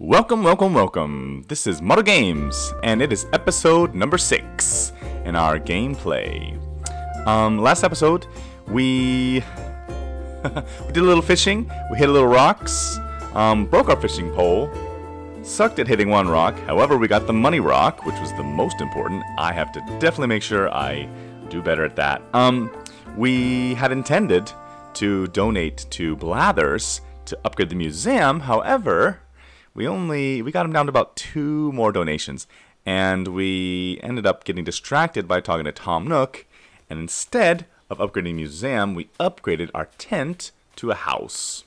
Welcome, welcome, welcome. This is Model Games, and it is episode number six in our gameplay. Um, last episode, we we did a little fishing. We hit a little rocks. Um, broke our fishing pole. Sucked at hitting one rock. However, we got the money rock, which was the most important. I have to definitely make sure I do better at that. Um, we had intended to donate to Blathers to upgrade the museum. However, we only we got him down to about two more donations and we ended up getting distracted by talking to Tom Nook and instead of upgrading museum we upgraded our tent to a house.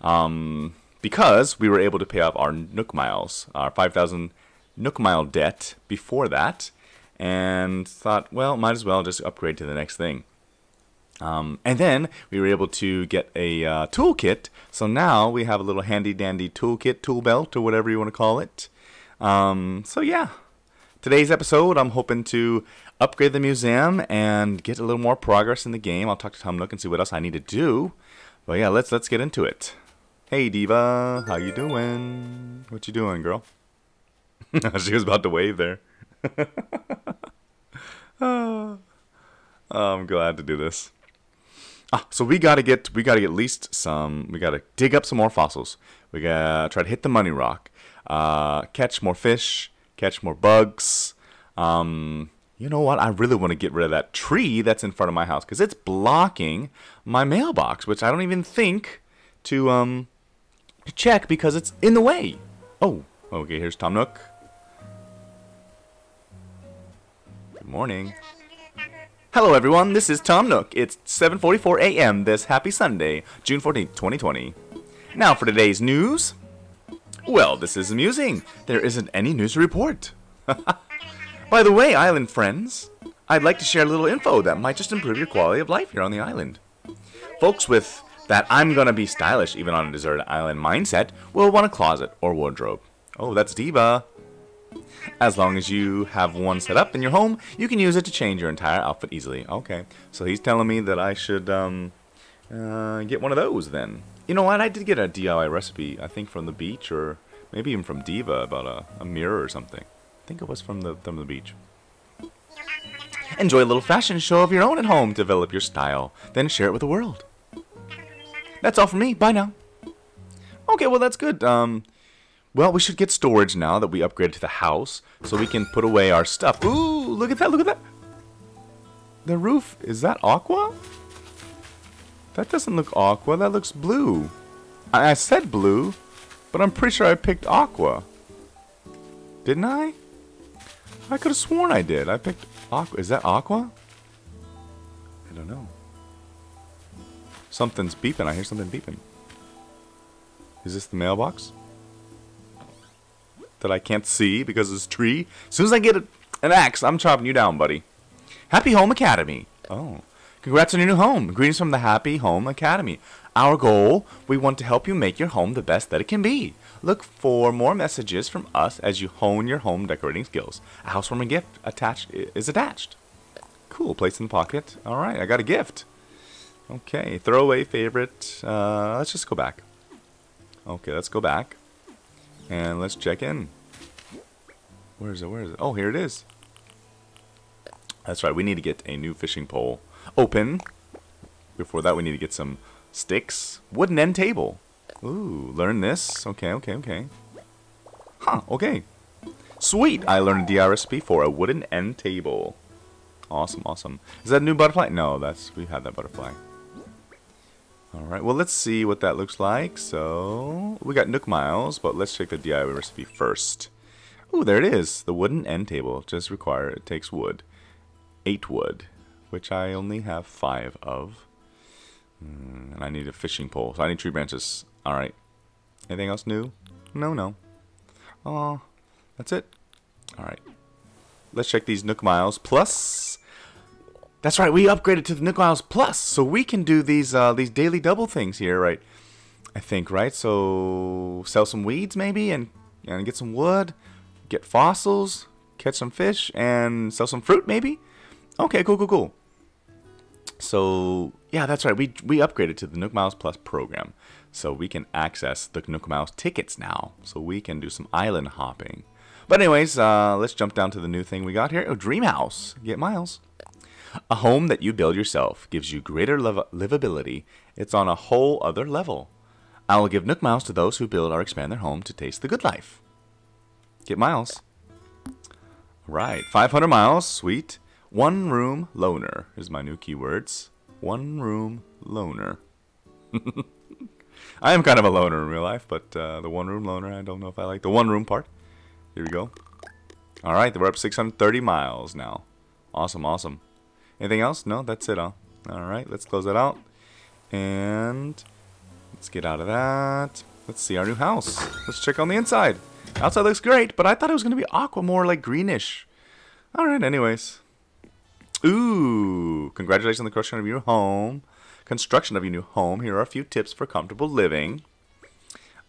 Um, because we were able to pay off our Nook miles our 5000 Nook mile debt before that and thought well might as well just upgrade to the next thing um, and then we were able to get a uh, toolkit. So now we have a little handy dandy toolkit, tool belt, or whatever you want to call it. Um, so yeah, today's episode, I'm hoping to upgrade the museum and get a little more progress in the game. I'll talk to Tom Nook and see what else I need to do. But yeah, let's let's get into it. Hey Diva, how you doing? What you doing, girl? she was about to wave there. oh, I'm glad to do this. Ah, so we gotta get we gotta get at least some. We gotta dig up some more fossils. We gotta try to hit the money rock, uh, catch more fish, catch more bugs. Um, you know what? I really want to get rid of that tree that's in front of my house because it's blocking my mailbox, which I don't even think to um to check because it's in the way. Oh, okay. Here's Tom Nook. Good morning. Hello everyone, this is Tom Nook. It's 7:44 a.m. this happy Sunday, June 14, 2020. Now for today's news. Well, this is amusing. There isn't any news to report. By the way, island friends, I'd like to share a little info that might just improve your quality of life here on the island. Folks with that I'm gonna be stylish even on a deserted island mindset will want a closet or wardrobe. Oh, that's Diva. As long as you have one set up in your home, you can use it to change your entire outfit easily. Okay, so he's telling me that I should um, uh, get one of those then. You know what? I did get a DIY recipe, I think from the beach or maybe even from Diva about a, a mirror or something. I think it was from the, from the beach. Enjoy a little fashion show of your own at home. Develop your style, then share it with the world. That's all from me. Bye now. Okay, well that's good. Um, well, we should get storage now that we upgraded to the house, so we can put away our stuff. Ooh, look at that, look at that. The roof, is that aqua? That doesn't look aqua, that looks blue. I, I said blue, but I'm pretty sure I picked aqua. Didn't I? I could have sworn I did. I picked aqua. Is that aqua? I don't know. Something's beeping. I hear something beeping. Is this the mailbox? That I can't see because of this tree. As soon as I get a, an axe, I'm chopping you down, buddy. Happy Home Academy. Oh. Congrats on your new home. Greetings from the Happy Home Academy. Our goal, we want to help you make your home the best that it can be. Look for more messages from us as you hone your home decorating skills. A housewarming gift attached is attached. Cool, place in the pocket. All right, I got a gift. Okay, throwaway favorite. Uh, let's just go back. Okay, let's go back. And let's check in. Where is it? Where is it? Oh, here it is. That's right. We need to get a new fishing pole open. Before that, we need to get some sticks. Wooden end table. Ooh, learn this. Okay, okay, okay. Huh, okay. Sweet! I learned a recipe for a wooden end table. Awesome, awesome. Is that a new butterfly? No, that's we had that butterfly. Alright, well let's see what that looks like. So, we got Nook Miles, but let's check the DIY recipe first. Oh, there it is. The wooden end table. Just require, it takes wood. Eight wood, which I only have five of. Mm, and I need a fishing pole, so I need tree branches. Alright. Anything else new? No, no. Oh, that's it. Alright. Let's check these Nook Miles. Plus, that's right, we upgraded to the Nook Miles Plus, so we can do these uh, these daily double things here, right? I think, right? So sell some weeds maybe, and and get some wood, get fossils, catch some fish, and sell some fruit maybe. Okay, cool, cool, cool. So yeah, that's right. We we upgraded to the Nook Miles Plus program. So we can access the Nook Miles tickets now. So we can do some island hopping. But anyways, uh, let's jump down to the new thing we got here. Oh, Dream House. Get Miles. A home that you build yourself gives you greater liv livability. It's on a whole other level. I will give Nook Miles to those who build or expand their home to taste the good life. Get Miles. Right, 500 miles, sweet. One room loner is my new keywords. One room loner. I am kind of a loner in real life, but uh, the one room loner, I don't know if I like the one room part. Here we go. All right, we're up 630 miles now. Awesome, awesome. Anything else? No, that's it? All right, let's close that out. And let's get out of that. Let's see our new house. Let's check on the inside. Outside looks great, but I thought it was going to be aqua, more like greenish. All right, anyways. Ooh, congratulations on the construction of your home. Construction of your new home. Here are a few tips for comfortable living.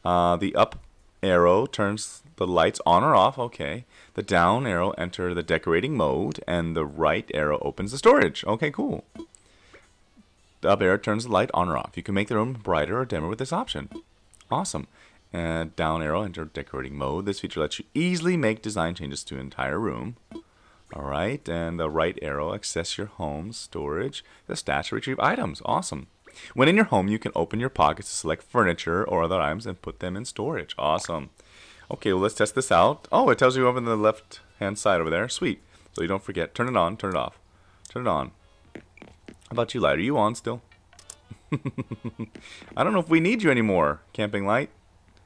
Uh, the up arrow turns the lights on or off. Okay. The down arrow enter the decorating mode, and the right arrow opens the storage. Okay, cool. The up arrow turns the light on or off. You can make the room brighter or dimmer with this option. Awesome. And down arrow enter decorating mode. This feature lets you easily make design changes to an entire room. Alright, and the right arrow access your home storage, the stash to retrieve items. Awesome. When in your home, you can open your pockets to select furniture or other items and put them in storage. Awesome. Okay, well, let's test this out. Oh, it tells you over on the left hand side over there. Sweet. So you don't forget. Turn it on, turn it off. Turn it on. How about you, Light? Are you on still? I don't know if we need you anymore, Camping Light.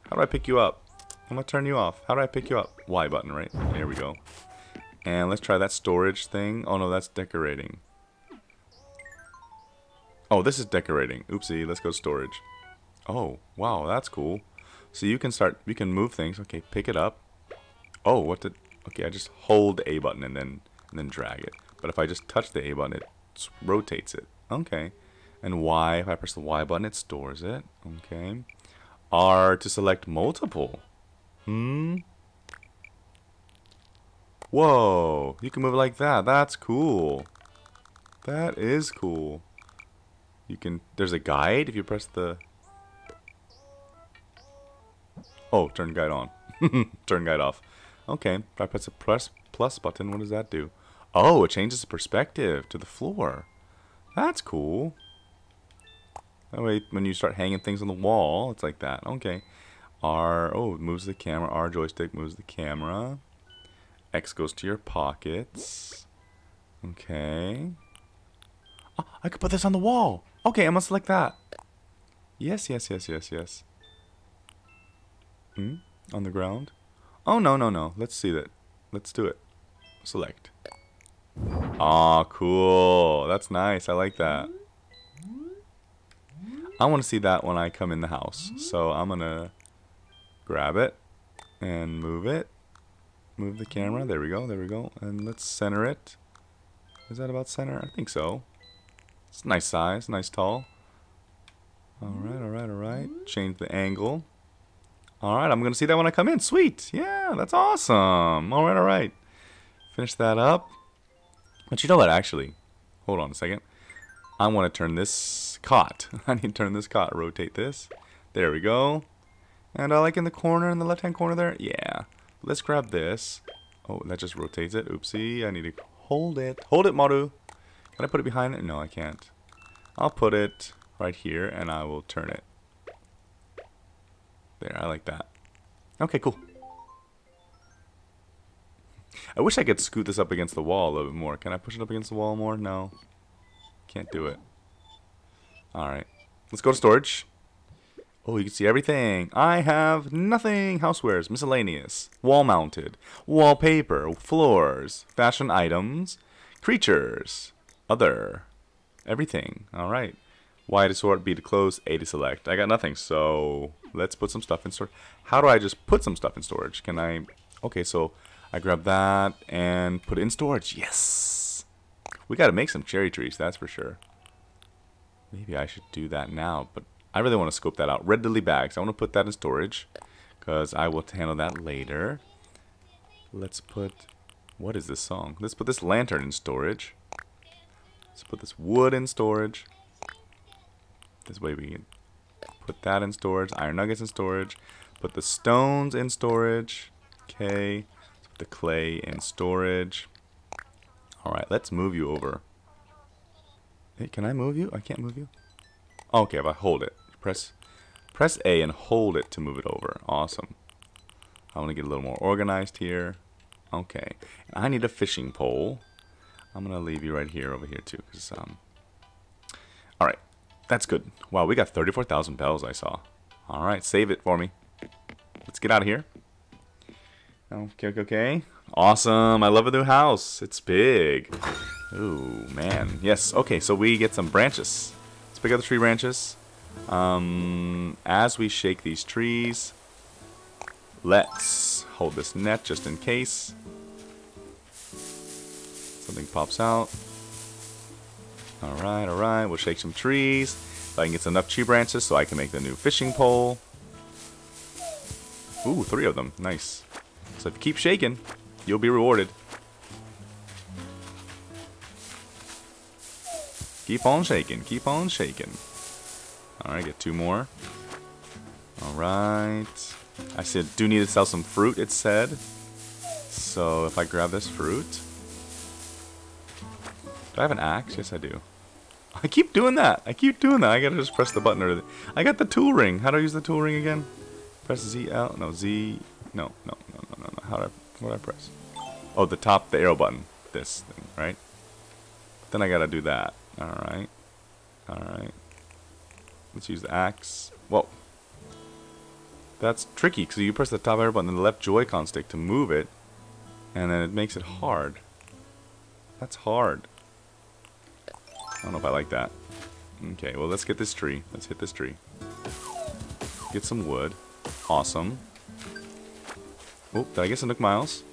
How do I pick you up? I'm going to turn you off. How do I pick you up? Y button, right? There we go. And let's try that storage thing. Oh no, that's decorating. Oh, this is decorating. Oopsie, let's go storage. Oh, wow, that's cool. So you can start, you can move things. Okay, pick it up. Oh, what did, okay, I just hold the A button and then, and then drag it. But if I just touch the A button, it rotates it. Okay. And Y, if I press the Y button, it stores it. Okay. R to select multiple. Hmm. Whoa, you can move it like that. That's cool. That is cool. You can, there's a guide if you press the... Oh, turn guide on. turn guide off. Okay, if I press the press plus button, what does that do? Oh, it changes the perspective to the floor. That's cool. That way, when you start hanging things on the wall, it's like that. Okay. R, oh, it moves the camera. R joystick moves the camera. X goes to your pockets. Okay. Oh, I could put this on the wall. Okay, I'm gonna select that. Yes, yes, yes, yes, yes. Hmm? On the ground? Oh, no, no, no. Let's see that. Let's do it. Select. Aw, oh, cool. That's nice. I like that. I want to see that when I come in the house. So I'm going to grab it and move it move the camera. There we go, there we go. And let's center it. Is that about center? I think so. It's nice size, nice tall. Alright, alright, alright. Change the angle. Alright, I'm going to see that when I come in. Sweet. Yeah, that's awesome. Alright, alright. Finish that up. But you know what, actually? Hold on a second. I want to turn this cot. I need to turn this cot. Rotate this. There we go. And I like in the corner, in the left-hand corner there. Yeah. Let's grab this. Oh, that just rotates it. Oopsie, I need to hold it. Hold it, Maru. Can I put it behind it? No, I can't. I'll put it right here, and I will turn it. There, I like that. Okay, cool. I wish I could scoot this up against the wall a little bit more. Can I push it up against the wall more? No. Can't do it. Alright. Let's go to storage. Oh, you can see everything. I have nothing. Housewares, miscellaneous, wall mounted, wallpaper, floors, fashion items, creatures, other, everything. All right. Y to sort, B to close, A to select. I got nothing, so let's put some stuff in storage. How do I just put some stuff in storage? Can I? Okay, so I grab that and put it in storage. Yes. We got to make some cherry trees, that's for sure. Maybe I should do that now, but I really want to scope that out. Red lily bags. I want to put that in storage because I will handle that later. Let's put... What is this song? Let's put this lantern in storage. Let's put this wood in storage. This way we can Put that in storage. Iron nuggets in storage. Put the stones in storage. Okay. Put the clay in storage. Alright, let's move you over. Hey, can I move you? I can't move you. Okay, if I hold it. Press press A and hold it to move it over. Awesome. I want to get a little more organized here. Okay. I need a fishing pole. I'm going to leave you right here over here too. Cause, um, Alright. That's good. Wow, we got 34,000 bells I saw. Alright, save it for me. Let's get out of here. Okay, okay, okay. Awesome. I love a new house. It's big. Ooh, man. Yes. Okay, so we get some branches. Let's pick up the tree branches. Um, as we shake these trees, let's hold this net just in case. Something pops out. Alright, alright. We'll shake some trees. So I can get some enough tree branches so I can make the new fishing pole. Ooh, three of them. Nice. So if you keep shaking, you'll be rewarded. Keep on shaking. Keep on shaking. Alright, get two more. Alright. I said, do need to sell some fruit, it said. So if I grab this fruit. Do I have an axe? Yes, I do. I keep doing that. I keep doing that. I gotta just press the button. Or the, I got the tool ring. How do I use the tool ring again? Press Z L. No Z. No no no no no no. How do I? What do I press? Oh, the top, the arrow button. This thing, right? Then I gotta do that. All right. All right. Let's use the axe. Whoa. That's tricky because you press the top arrow button and the left Joy-Con stick to move it, and then it makes it hard. That's hard. I don't know if I like that. Okay, well let's get this tree. Let's hit this tree. Get some wood. Awesome. Oh, did I get some Nook Miles?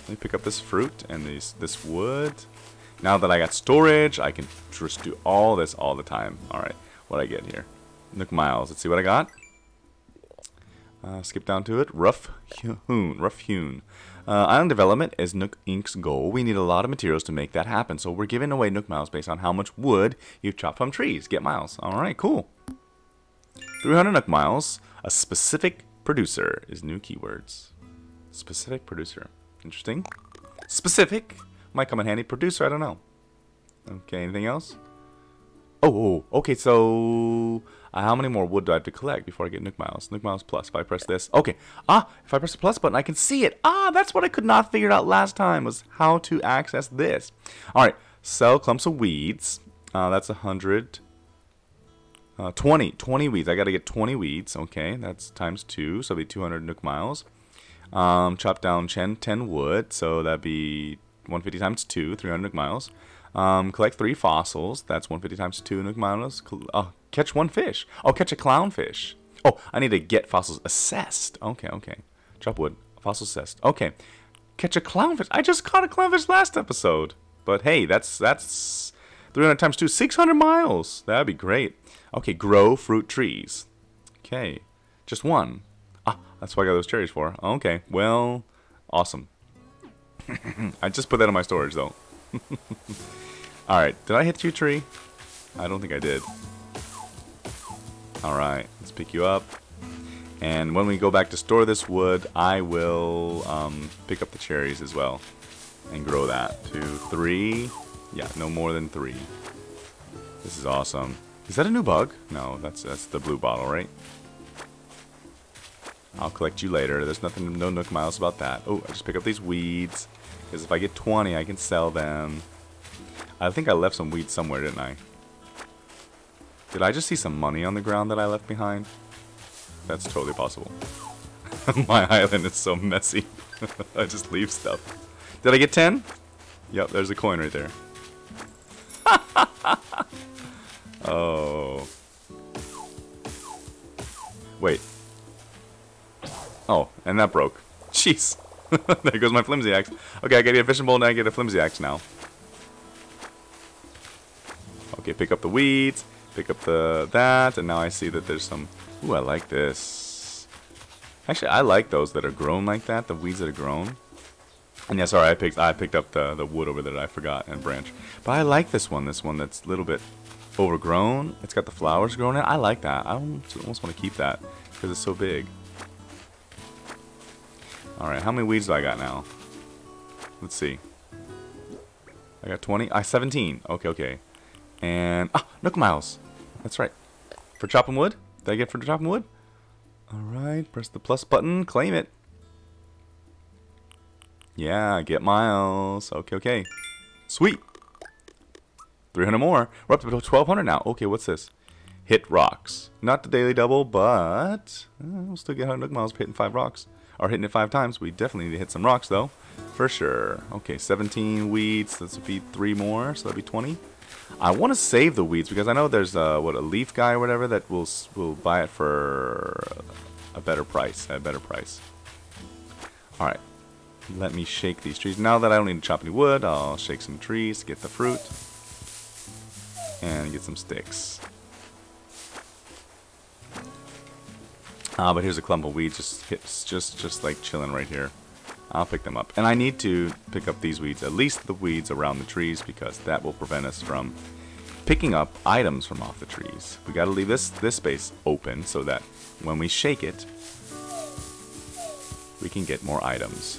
Let me pick up this fruit and these this wood. Now that I got storage, I can just do all this all the time. Alright, what I get here? Nook Miles. Let's see what I got. Uh, skip down to it. Rough hewn. Rough hewn. Uh, island development is Nook Inc.'s goal. We need a lot of materials to make that happen, so we're giving away Nook Miles based on how much wood you've chopped from trees. Get miles. Alright, cool. 300 Nook Miles. A specific producer is new keywords. Specific producer. Interesting. Specific. Might come in handy. Producer, I don't know. Okay, anything else? Oh, oh okay, so uh, how many more wood do I have to collect before I get Nook Miles? Nook Miles plus. If I press this. Okay. Ah, if I press the plus button, I can see it. Ah, that's what I could not figure out last time was how to access this. All right. Sell clumps of weeds. Uh, that's a 100. Uh, 20. 20 weeds. I got to get 20 weeds. Okay, that's times 2. So that'd be 200 Nook Miles. Um, chop down 10, 10 wood. So that'd be 150 times 2, 300 Nook Miles. Um, collect three fossils. That's 150 times 2 Nook Miles. Oh, catch one fish. Oh, catch a clownfish. Oh, I need to get fossils assessed. Okay, okay. Chop wood. Fossils assessed. Okay. Catch a clownfish. I just caught a clownfish last episode. But hey, that's that's 300 times 2, 600 miles. That'd be great. Okay, grow fruit trees. Okay. Just one. Ah, that's what I got those cherries for. Okay, well, awesome. I just put that in my storage, though. Alright, did I hit you, tree? I don't think I did. Alright, let's pick you up. And when we go back to store this wood, I will um, pick up the cherries as well. And grow that to three. Yeah, no more than three. This is awesome. Is that a new bug? No, that's that's the blue bottle, right? I'll collect you later. There's nothing, no Nook Miles about that. Oh, I just pick up these weeds. Because if I get 20, I can sell them. I think I left some weeds somewhere, didn't I? Did I just see some money on the ground that I left behind? That's totally possible. My island is so messy. I just leave stuff. Did I get 10? Yep, there's a coin right there. oh. Wait. Oh, and that broke. Jeez. there goes my flimsy axe. Okay, I get a fishing bowl, now I get a flimsy axe now. Okay, pick up the weeds, pick up the that, and now I see that there's some... Ooh, I like this. Actually, I like those that are grown like that, the weeds that are grown. And yeah, sorry, I picked I picked up the, the wood over there that I forgot and branch. But I like this one, this one that's a little bit overgrown. It's got the flowers growing in. I like that. I almost, almost want to keep that because it's so big. Alright, how many weeds do I got now? Let's see. I got 20. I 17. Okay, okay. And ah, Nook Miles. That's right. For chopping wood. Did I get for chopping wood? All right. Press the plus button. Claim it. Yeah, get miles. Okay, okay. Sweet. 300 more. We're up to 1200 now. Okay, what's this? Hit rocks. Not the daily double, but uh, we'll still get 100 miles hitting five rocks. Or hitting it five times. We definitely need to hit some rocks, though. For sure. Okay, 17 weeds. This would be three more, so that'd be 20. I want to save the weeds because I know there's a, what a leaf guy or whatever that will will buy it for a better price, a better price. All right, let me shake these trees. Now that I don't need to chop any wood, I'll shake some trees get the fruit and get some sticks. Ah, but here's a clump of weeds just just just like chilling right here. I'll pick them up. And I need to pick up these weeds, at least the weeds around the trees, because that will prevent us from picking up items from off the trees. We gotta leave this, this space open so that when we shake it, we can get more items.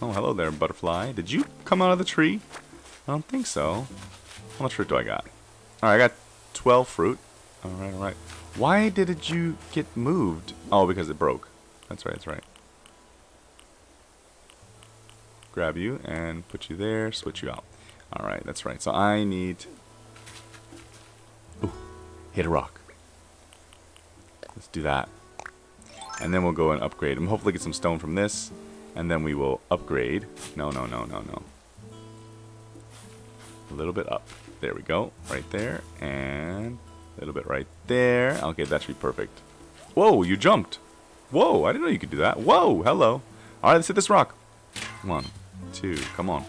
Oh, hello there, butterfly. Did you come out of the tree? I don't think so. How much fruit do I got? Alright, I got 12 fruit. Alright, alright. Why did you get moved? Oh, because it broke. That's right, that's right. Grab you and put you there, switch you out. Alright, that's right. So I need... Ooh, hit a rock. Let's do that. And then we'll go and upgrade. And hopefully get some stone from this. And then we will upgrade. No, no, no, no, no. A little bit up. There we go. Right there. And a little bit right there. Okay, that should be perfect. Whoa, you jumped. Whoa, I didn't know you could do that. Whoa, hello. Alright, let's hit this rock. One, two, come on.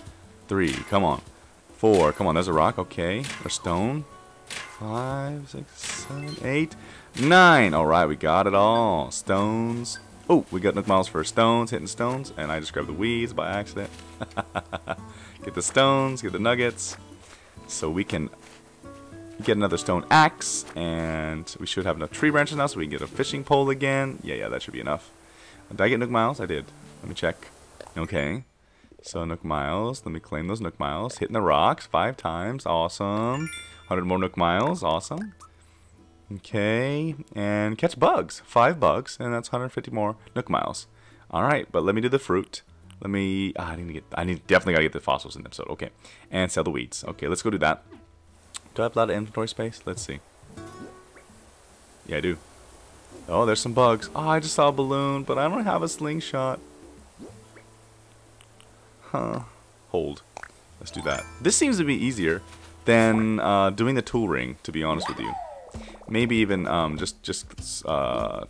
Three, come on. Four, come on, there's a rock, okay. Or stone. Five, six, seven, eight, nine. Alright, we got it all. Stones. Oh, we got Nook Miles for stones, hitting stones, and I just grabbed the weeds by accident. get the stones, get the nuggets, so we can get another stone axe, and we should have enough tree branches now so we can get a fishing pole again. Yeah, yeah, that should be enough. Did I get Nook Miles? I did. Let me check. Okay. So Nook Miles. Let me claim those Nook Miles. Hitting the rocks five times. Awesome. 100 more Nook Miles. Awesome. Okay. And catch bugs. Five bugs. And that's 150 more Nook Miles. Alright, but let me do the fruit. Let me... Ah, I need to get... I need definitely gotta get the fossils in the episode. Okay. And sell the weeds. Okay, let's go do that. Do I have a lot of inventory space? Let's see. Yeah, I do. Oh, there's some bugs. Oh, I just saw a balloon, but I don't have a slingshot. Huh. Hold. Let's do that. This seems to be easier than uh, doing the tool ring, to be honest with you. Maybe even um, just, just uh,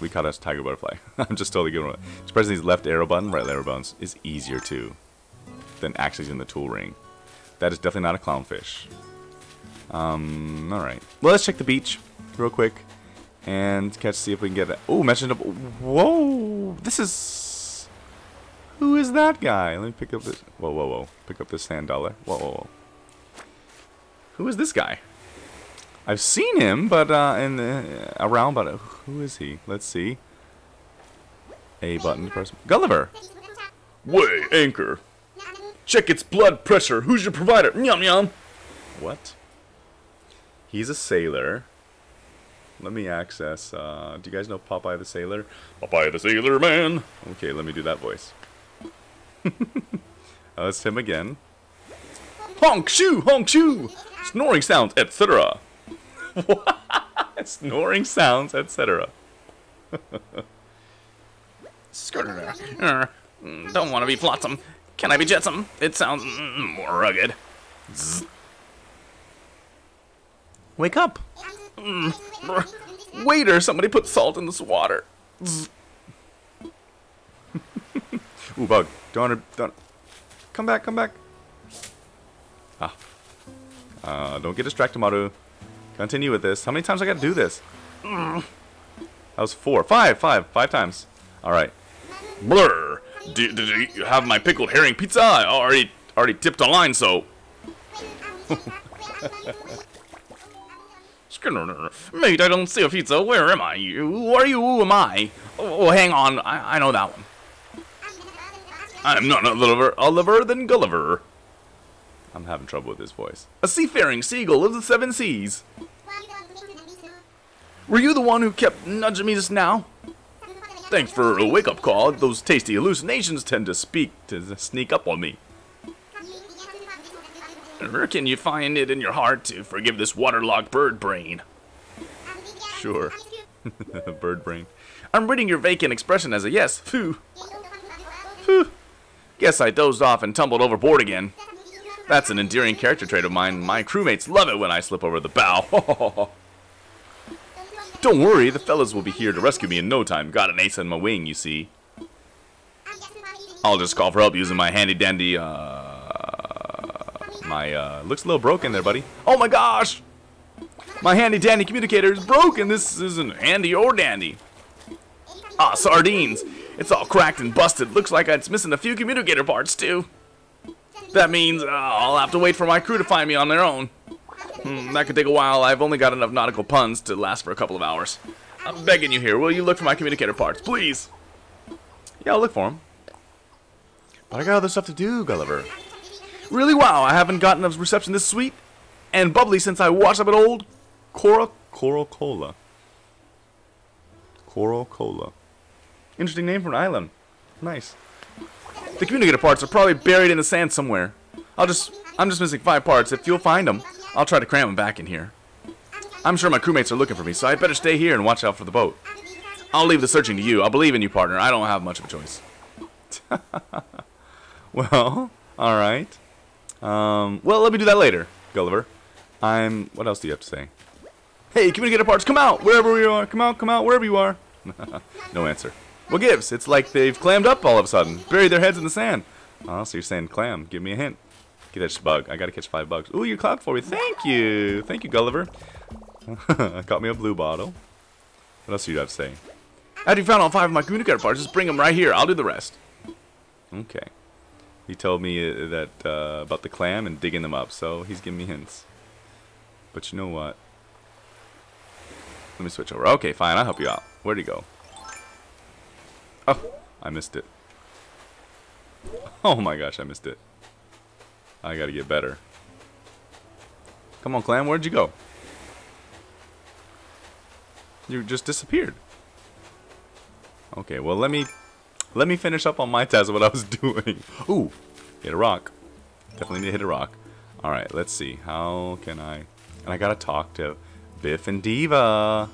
we caught a tiger butterfly. I'm just totally good with it. Just pressing these left arrow button, right arrow buttons is easier too than actually using the tool ring. That is definitely not a clownfish. Um, alright. Well, let's check the beach real quick. And catch, see if we can get it. Oh, mentioned. Up. Whoa! This is. Who is that guy? Let me pick up this. Whoa, whoa, whoa. Pick up this sand dollar. Whoa, whoa, whoa. Who is this guy? I've seen him, but uh, in the, around, but uh, who is he? Let's see. A button to press. Gulliver. Way, anchor. Check its blood pressure. Who's your provider? Yum yum. What? He's a sailor. Let me access, uh, do you guys know Popeye the Sailor? Popeye the Sailor Man. Okay, let me do that voice. uh, him again. Honk shoo, honk shoo. Snoring sounds, etc. Snoring sounds, etc. Uh, don't want to be flotsam. Can I be jetsam? It sounds mm, more rugged. Zzz. Wake up! Mm. Waiter, somebody put salt in this water. Ooh, bug. Don't, don't. Come back, come back. Ah. Uh, don't get distracted, Maru. Continue with this. How many times I gotta do this? That was four. Five, five, five times. Alright. Blur. Did, did you have my pickled herring pizza? I already, already tipped a line, so... Mate, I don't see a pizza. Where am I? Who are you? Who am I? Oh, hang on. I, I know that one. I'm not a Oliver, Oliver than Gulliver. I'm having trouble with his voice. A seafaring seagull of the seven seas. Were you the one who kept nudging me just now? Thanks for a wake-up call. Those tasty hallucinations tend to speak to sneak up on me. Or can you find it in your heart to forgive this waterlogged bird brain? Sure. Bird brain. I'm reading your vacant expression as a yes. Phew. Phew. Guess I dozed off and tumbled overboard again. That's an endearing character trait of mine. My crewmates love it when I slip over the bow. Don't worry, the fellas will be here to rescue me in no time. Got an ace on my wing, you see. I'll just call for help using my handy dandy, uh... My, uh, looks a little broken there, buddy. Oh my gosh! My handy dandy communicator is broken. This isn't handy or dandy. Ah, sardines. It's all cracked and busted. Looks like it's missing a few communicator parts, too. That means uh, I'll have to wait for my crew to find me on their own. Hmm, that could take a while. I've only got enough nautical puns to last for a couple of hours. I'm begging you here. Will you look for my communicator parts, please? Yeah, I'll look for them. But I got other stuff to do, Gulliver. Really? Wow, I haven't gotten a reception this sweet and bubbly since I washed up at old Cora Coral Cola. Coral Cola. Interesting name for an island. Nice. The communicator parts are probably buried in the sand somewhere. I'll just, I'm just missing five parts. If you'll find them, I'll try to cram them back in here. I'm sure my crewmates are looking for me, so I'd better stay here and watch out for the boat. I'll leave the searching to you. I believe in you, partner. I don't have much of a choice. Well, alright. Um, well, let me do that later, Gulliver. I'm... What else do you have to say? Hey, communicator parts, come out! Wherever you are. Come out, come out, wherever you are. no answer. What gives? It's like they've clammed up all of a sudden. Buried their heads in the sand. Oh, so you're saying clam. Give me a hint. Get that bug. I gotta catch five bugs. Ooh, you're for me. Thank you. Thank you, Gulliver. Got me a blue bottle. What else do you have to say? After you found all five of my communicator parts, just bring them right here. I'll do the rest. Okay. He told me uh, that uh, about the clam and digging them up, so he's giving me hints. But you know what? Let me switch over. Okay, fine. I'll help you out. Where'd he go? Oh, I missed it. Oh my gosh, I missed it. I gotta get better. Come on, clam. Where'd you go? You just disappeared. Okay, well let me let me finish up on my task of what I was doing. Ooh, hit a rock. Definitely need to hit a rock. Alright, let's see. How can I... And I gotta talk to Biff and Diva.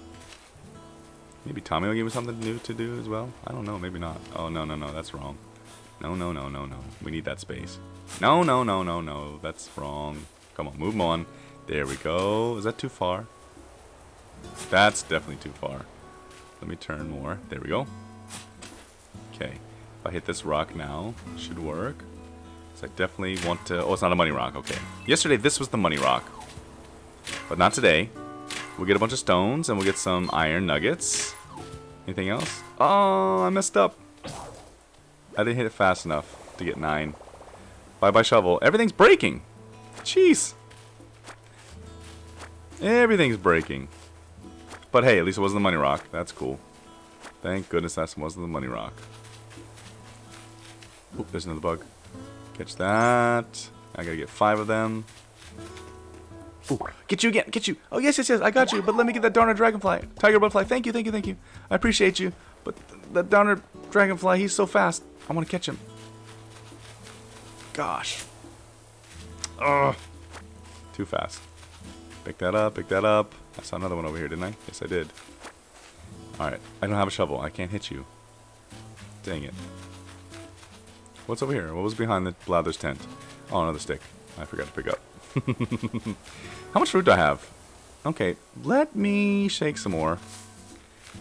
Maybe Tommy will give me something new to do as well? I don't know, maybe not. Oh, no, no, no, that's wrong. No, no, no, no, no. We need that space. No, no, no, no, no. That's wrong. Come on, move on. There we go. Is that too far? That's definitely too far. Let me turn more. There we go. Okay. If I hit this rock now, should work. So I definitely want to... Oh, it's not a money rock. Okay. Yesterday, this was the money rock. But not today. We'll get a bunch of stones, and we'll get some iron nuggets. Anything else? Oh, I messed up. I didn't hit it fast enough to get nine. Bye-bye shovel. Everything's breaking. Jeez. Everything's breaking. But hey, at least it wasn't the money rock. That's cool. Thank goodness that wasn't the money rock. Oop, there's another bug. Catch that. I gotta get five of them. Ooh, get you again, get you. Oh, yes, yes, yes, I got you. But let me get that darned dragonfly. Tiger butterfly, thank you, thank you, thank you. I appreciate you. But th that darned dragonfly, he's so fast. I want to catch him. Gosh. Ugh. Too fast. Pick that up, pick that up. I saw another one over here, didn't I? Yes, I did. Alright, I don't have a shovel. I can't hit you. Dang it. What's over here? What was behind the Blather's tent? Oh, another stick. I forgot to pick up. How much fruit do I have? Okay, let me shake some more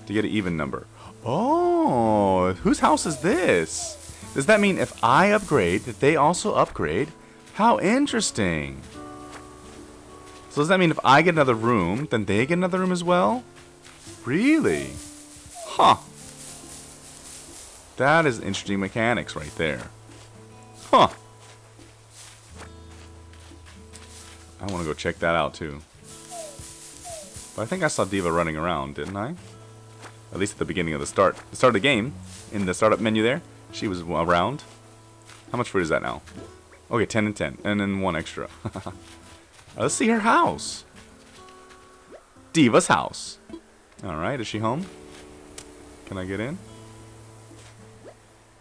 to get an even number. Oh, whose house is this? Does that mean if I upgrade, that they also upgrade? How interesting. So does that mean if I get another room, then they get another room as well? Really? Huh. That is interesting mechanics right there. Huh. I want to go check that out too. But I think I saw Diva running around, didn't I? At least at the beginning of the start. The start of the game, in the startup menu there, she was around. How much food is that now? Okay, 10 and 10. And then one extra. Let's see her house. Diva's house. Alright, is she home? Can I get in?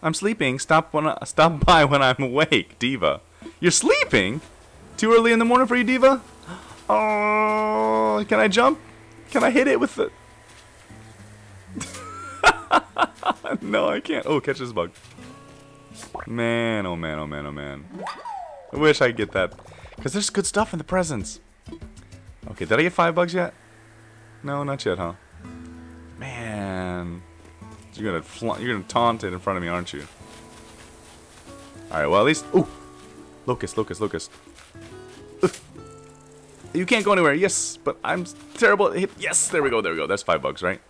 I'm sleeping. Stop when I, stop by when I'm awake, diva. You're sleeping? Too early in the morning for you, diva? Oh, can I jump? Can I hit it with the... no, I can't. Oh, catch this bug. Man, oh man, oh man, oh man. I wish I could get that. Because there's good stuff in the presents. Okay, did I get five bugs yet? No, not yet, huh? Man. You're gonna you're gonna taunt it in front of me, aren't you? Alright, well at least... Ooh! Locust, locust, locust. You can't go anywhere. Yes, but I'm terrible at hit. Yes, there we go, there we go. That's five bugs, right?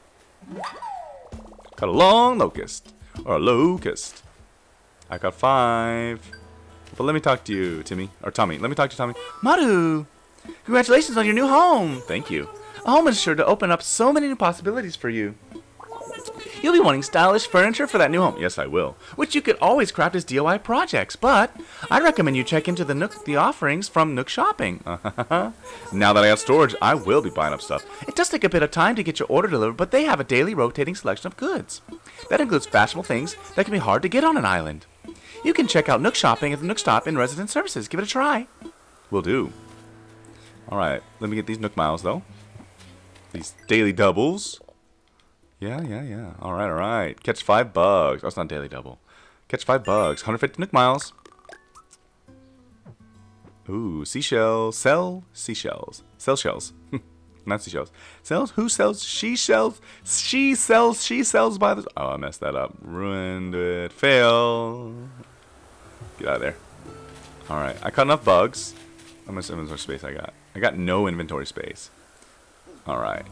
Got a long locust. Or a locust. I got five. But let me talk to you, Timmy. Or Tommy. Let me talk to Tommy. Maru! Congratulations on your new home! Thank you. A home is sure to open up so many new possibilities for you. You'll be wanting stylish furniture for that new home. Yes, I will. Which you could always craft as DIY projects, but I'd recommend you check into the Nook the offerings from Nook Shopping. now that I have storage, I will be buying up stuff. It does take a bit of time to get your order delivered, but they have a daily rotating selection of goods. That includes fashionable things that can be hard to get on an island. You can check out Nook Shopping at the Nook Stop in Resident Services. Give it a try. Will do. Alright, let me get these Nook Miles, though. These daily doubles. Yeah, yeah, yeah. Alright, alright. Catch five bugs. Oh, not daily double. Catch five bugs. 150 Nook Miles. Ooh, seashells. Sell seashells. Sell shells. not seashells. Sells? Who sells she shells? She sells, she sells by the... Oh, I messed that up. Ruined it. Fail. Get out of there. Alright, I caught enough bugs. How much inventory space I got? I got no inventory space. Alright.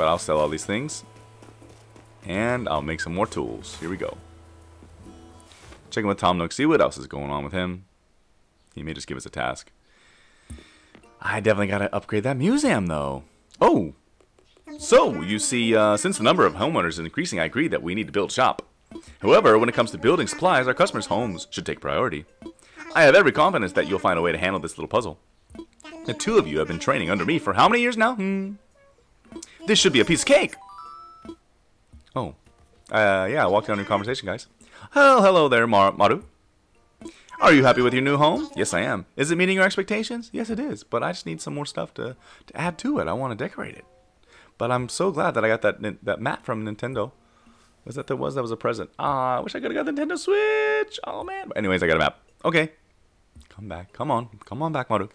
But I'll sell all these things. And I'll make some more tools. Here we go. Checking with Tom Nook, see what else is going on with him. He may just give us a task. I definitely gotta upgrade that museum, though. Oh! So, you see, uh, since the number of homeowners is increasing, I agree that we need to build shop. However, when it comes to building supplies, our customers' homes should take priority. I have every confidence that you'll find a way to handle this little puzzle. The two of you have been training under me for how many years now? Hmm. This should be a piece of cake. Oh. Uh, yeah, I walked down your conversation, guys. Oh, hello there, Mar Maru. Are you happy with your new home? Yes, I am. Is it meeting your expectations? Yes, it is. But I just need some more stuff to, to add to it. I want to decorate it. But I'm so glad that I got that that map from Nintendo. Was that there was? That was a present. Ah, I wish I could have got the Nintendo Switch. Oh, man. But anyways, I got a map. Okay. Come back. Come on. Come on back, Maru.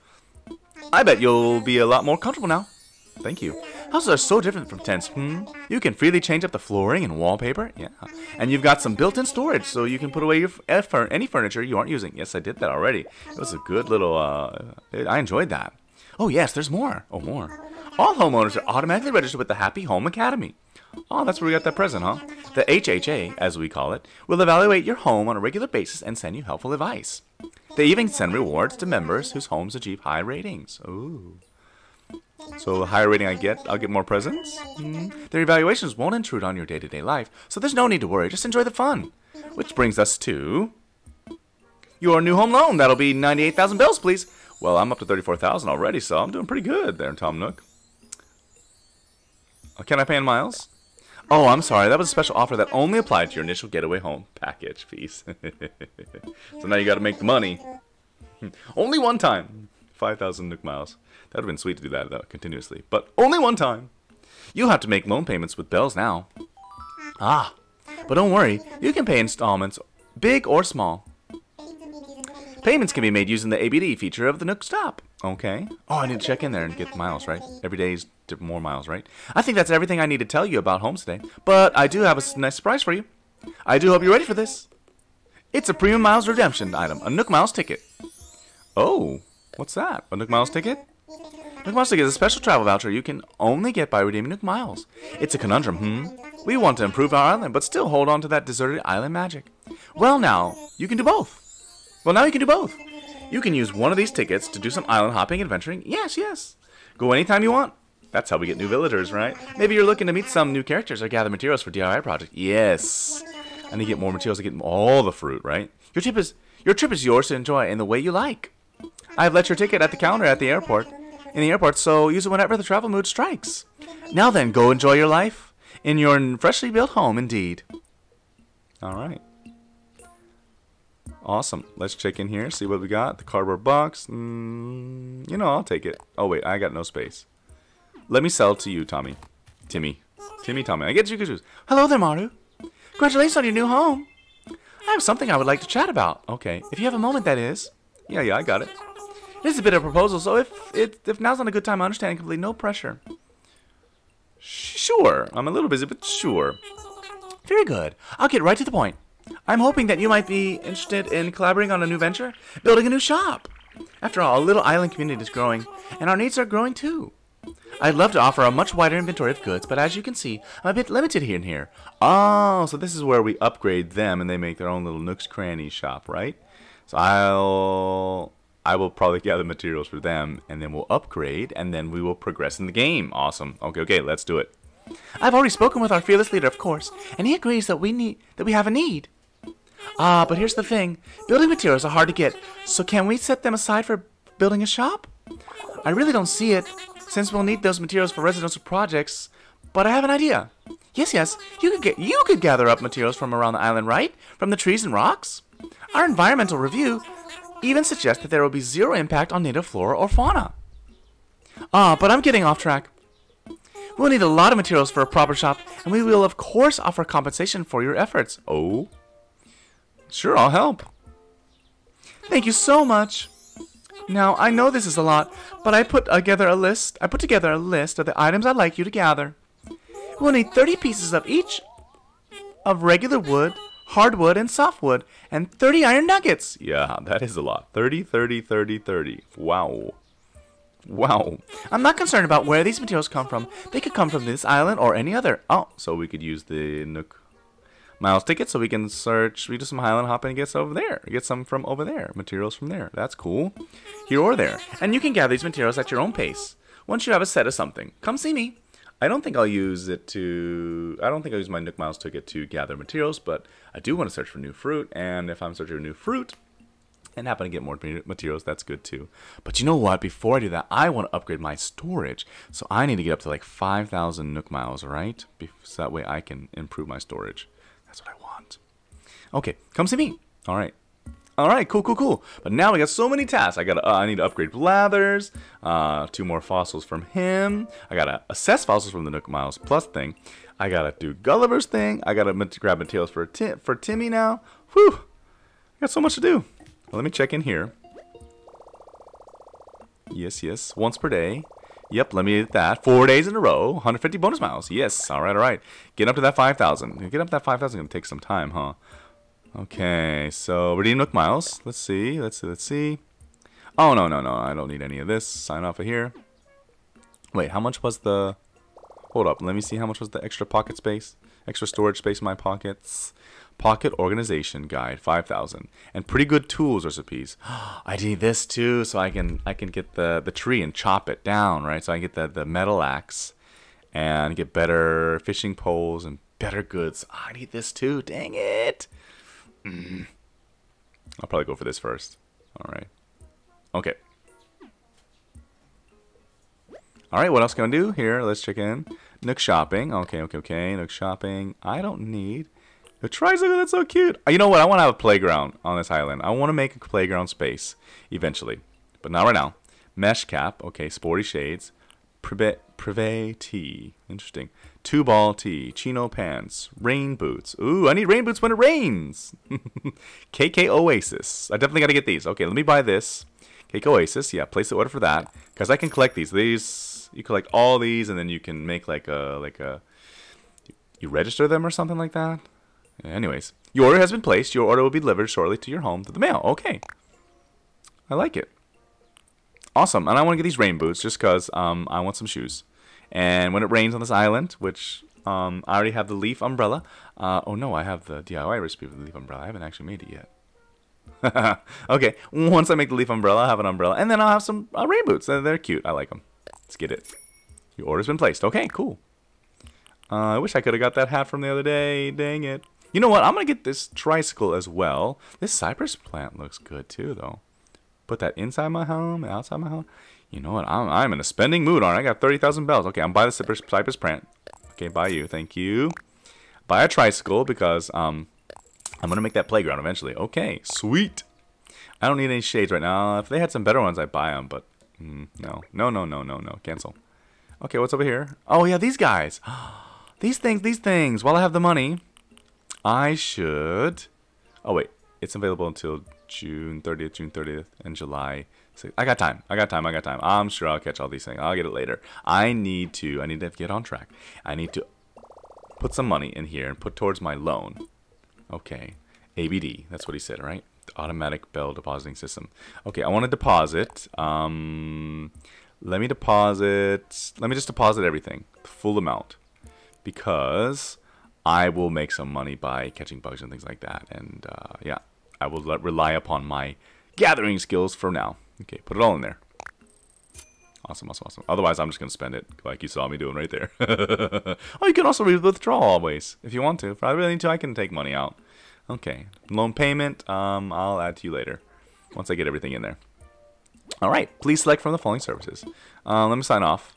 I bet you'll be a lot more comfortable now. Thank you. Houses are so different from tents, hmm? You can freely change up the flooring and wallpaper, yeah. And you've got some built-in storage, so you can put away your any furniture you aren't using. Yes, I did that already. It was a good little, uh, I enjoyed that. Oh yes, there's more. Oh, more. All homeowners are automatically registered with the Happy Home Academy. Oh, that's where we got that present, huh? The HHA, as we call it, will evaluate your home on a regular basis and send you helpful advice. They even send rewards to members whose homes achieve high ratings. Ooh. So the higher rating I get, I'll get more presents? Mm. Their evaluations won't intrude on your day-to-day -day life, so there's no need to worry. Just enjoy the fun. Which brings us to... Your new home loan. That'll be 98,000 bells, please. Well, I'm up to 34,000 already, so I'm doing pretty good there, Tom Nook. Uh, can I pay in miles? Oh, I'm sorry. That was a special offer that only applied to your initial getaway home package fees. so now you got to make the money. only one time. 5,000 Nook miles. That would have been sweet to do that, though, continuously. But only one time. You'll have to make loan payments with bells now. Ah, but don't worry. You can pay installments, big or small. Payments can be made using the ABD feature of the Nook Stop. Okay. Oh, I need to check in there and get miles, right? Every day is more miles, right? I think that's everything I need to tell you about homes today. But I do have a nice surprise for you. I do hope you're ready for this. It's a premium miles redemption item, a Nook Miles ticket. Oh, what's that? A Nook Miles ticket? Nook Miles Ticket a special travel voucher you can only get by redeeming Nook Miles. It's a conundrum, hmm? We want to improve our island, but still hold on to that deserted island magic. Well, now, you can do both. Well, now you can do both. You can use one of these tickets to do some island hopping adventuring. Yes, yes. Go anytime you want. That's how we get new villagers, right? Maybe you're looking to meet some new characters or gather materials for DIY project. Yes. And to get more materials to get all the fruit, right? Your trip is your trip is yours to enjoy in the way you like. I've left your ticket at the counter at the airport. In the airport, so use it whenever the travel mood strikes. Now then, go enjoy your life in your freshly built home indeed. All right. Awesome. Let's check in here, see what we got. The cardboard box. Mm, you know, I'll take it. Oh, wait, I got no space. Let me sell to you, Tommy. Timmy. Timmy, Tommy. I get you choose. Hello there, Maru. Congratulations on your new home. I have something I would like to chat about. Okay, if you have a moment, that is. Yeah, yeah, I got it. It is a bit of a proposal, so if it, if now's not a good time, I understand completely. No pressure. Sure. I'm a little busy, but sure. Very good. I'll get right to the point. I'm hoping that you might be interested in collaborating on a new venture, building a new shop. After all, a little island community is growing, and our needs are growing too. I'd love to offer a much wider inventory of goods, but as you can see, I'm a bit limited here and here. Oh, so this is where we upgrade them and they make their own little Nooks Cranny shop, right? So I'll I will probably gather materials for them and then we'll upgrade and then we will progress in the game. Awesome. Okay, okay, let's do it. I've already spoken with our fearless leader, of course, and he agrees that we need that we have a need. Ah, but here's the thing. Building materials are hard to get, so can we set them aside for building a shop? I really don't see it, since we'll need those materials for residential projects, but I have an idea. Yes, yes, you could get you could gather up materials from around the island, right? From the trees and rocks? Our environmental review even suggest that there will be zero impact on native flora or fauna. Ah, but I'm getting off track. We'll need a lot of materials for a proper shop, and we will of course offer compensation for your efforts. Oh? Sure, I'll help. Thank you so much. Now, I know this is a lot, but I put together a list. I put together a list of the items I'd like you to gather. We'll need 30 pieces of each of regular wood, hardwood, and softwood, and 30 iron nuggets. Yeah, that is a lot. 30, 30, 30, 30. Wow. Wow. I'm not concerned about where these materials come from. They could come from this island or any other. Oh, so we could use the Nook Miles ticket so we can search, we do some Highland hopping and get some over there. Get some from over there. Materials from there. That's cool. Here or there. And you can gather these materials at your own pace. Once you have a set of something, come see me. I don't think I'll use it to. I don't think I'll use my Nook Miles ticket to gather materials, but I do want to search for new fruit. And if I'm searching for new fruit and happen to get more materials, that's good too. But you know what? Before I do that, I want to upgrade my storage. So I need to get up to like 5,000 Nook Miles, right? So that way I can improve my storage. That's what I want. Okay, come see me. All right. All right, cool, cool, cool. But now we got so many tasks. I got. Uh, I need to upgrade Blathers. Uh, two more fossils from him. I gotta assess fossils from the Nook Miles Plus thing. I gotta do Gulliver's thing. I gotta grab materials for Tim, for Timmy now. Whew, I got so much to do. Well, let me check in here. Yes, yes, once per day. Yep, let me hit that. Four days in a row, 150 bonus miles. Yes, all right, all right. Get up to that 5,000. Get up to that 5,000 gonna take some time, huh? Okay, so redeem Nook Miles. Let's see, let's see, let's see. Oh, no, no, no, I don't need any of this. Sign off of here. Wait, how much was the... Hold up, let me see how much was the extra pocket space? Extra storage space in my pockets. Pocket Organization Guide, 5,000. And pretty good tools recipes. I need this too, so I can I can get the, the tree and chop it down, right? So I get the, the metal axe and get better fishing poles and better goods. I need this too, dang it. Mm. I'll probably go for this first. All right. Okay. All right, what else can I do? Here, let's check in. Nook shopping. Okay, okay, okay. Nook shopping. I don't need a tricycle. That's so cute. You know what? I want to have a playground on this island. I want to make a playground space eventually, but not right now. Mesh cap. Okay, sporty shades. Privet, privet tee. Interesting. Two ball tee. Chino pants. Rain boots. Ooh, I need rain boots when it rains. KK Oasis. I definitely got to get these. Okay, let me buy this. KK Oasis. Yeah, place the order for that because I can collect these. These you collect all these and then you can make like a like a you register them or something like that. Anyways, your order has been placed. Your order will be delivered shortly to your home through the mail. Okay. I like it. Awesome. And I want to get these rain boots just because um, I want some shoes. And when it rains on this island, which um, I already have the leaf umbrella. Uh, oh no, I have the DIY recipe for the leaf umbrella. I haven't actually made it yet. okay, once I make the leaf umbrella, I'll have an umbrella. And then I'll have some uh, rain boots. They're, they're cute. I like them. Let's get it. Your order's been placed. Okay, cool. Uh, I wish I could have got that hat from the other day. Dang it. You know what? I'm going to get this tricycle as well. This cypress plant looks good too, though. Put that inside my home, and outside my home. You know what? I'm, I'm in a spending mood, aren't I? I got 30,000 bells. Okay, I'm buying the cypress, cypress plant. Okay, buy you. Thank you. Buy a tricycle because um, I'm going to make that playground eventually. Okay, sweet. I don't need any shades right now. If they had some better ones, I'd buy them, but mm, no. No, no, no, no, no. Cancel. Okay, what's over here? Oh, yeah, these guys. these things, these things. While I have the money, I should... Oh, wait. It's available until June 30th, June 30th, and July. I got time. I got time. I got time. I'm sure I'll catch all these things. I'll get it later. I need to. I need to get on track. I need to put some money in here and put towards my loan. Okay. ABD. That's what he said, right? Automatic bell depositing system. Okay, I want to deposit. Um, let me deposit. Let me just deposit everything, The full amount, because I will make some money by catching bugs and things like that. And uh, yeah, I will rely upon my gathering skills for now. Okay, put it all in there. Awesome, awesome, awesome. Otherwise, I'm just going to spend it like you saw me doing right there. oh, you can also withdraw always if you want to. If I really need to, I can take money out. Okay, loan payment, um, I'll add to you later once I get everything in there. All right, please select from the following services. Uh, let me sign off.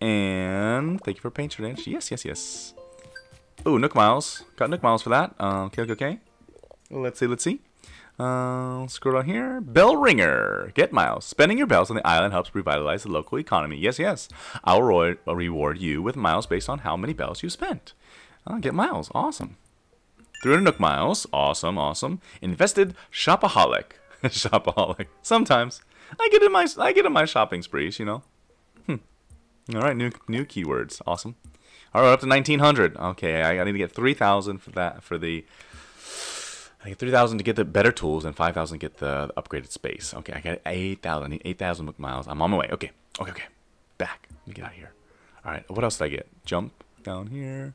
And thank you for patronage. Yes, yes, yes. Oh, Nook Miles. Got Nook Miles for that. Uh, okay, okay, okay. Let's see, let's see. Uh, scroll down here. Bell ringer. Get miles. Spending your bells on the island helps revitalize the local economy. Yes, yes. I'll reward you with miles based on how many bells you spent. Uh, get miles. Awesome. 300 Nook miles. Awesome, awesome. Invested shopaholic. shopaholic. Sometimes I get in my I get in my shopping sprees. You know. Hmm. All right. New new keywords. Awesome. All right, up to 1900. Okay, I, I need to get 3,000 for that for the I get 3,000 to get the better tools and 5,000 to get the upgraded space. Okay, I got 8,000. 8,000 miles. I'm on my way. Okay, okay, okay. Back. Let me get out of here. All right, what else did I get? Jump down here.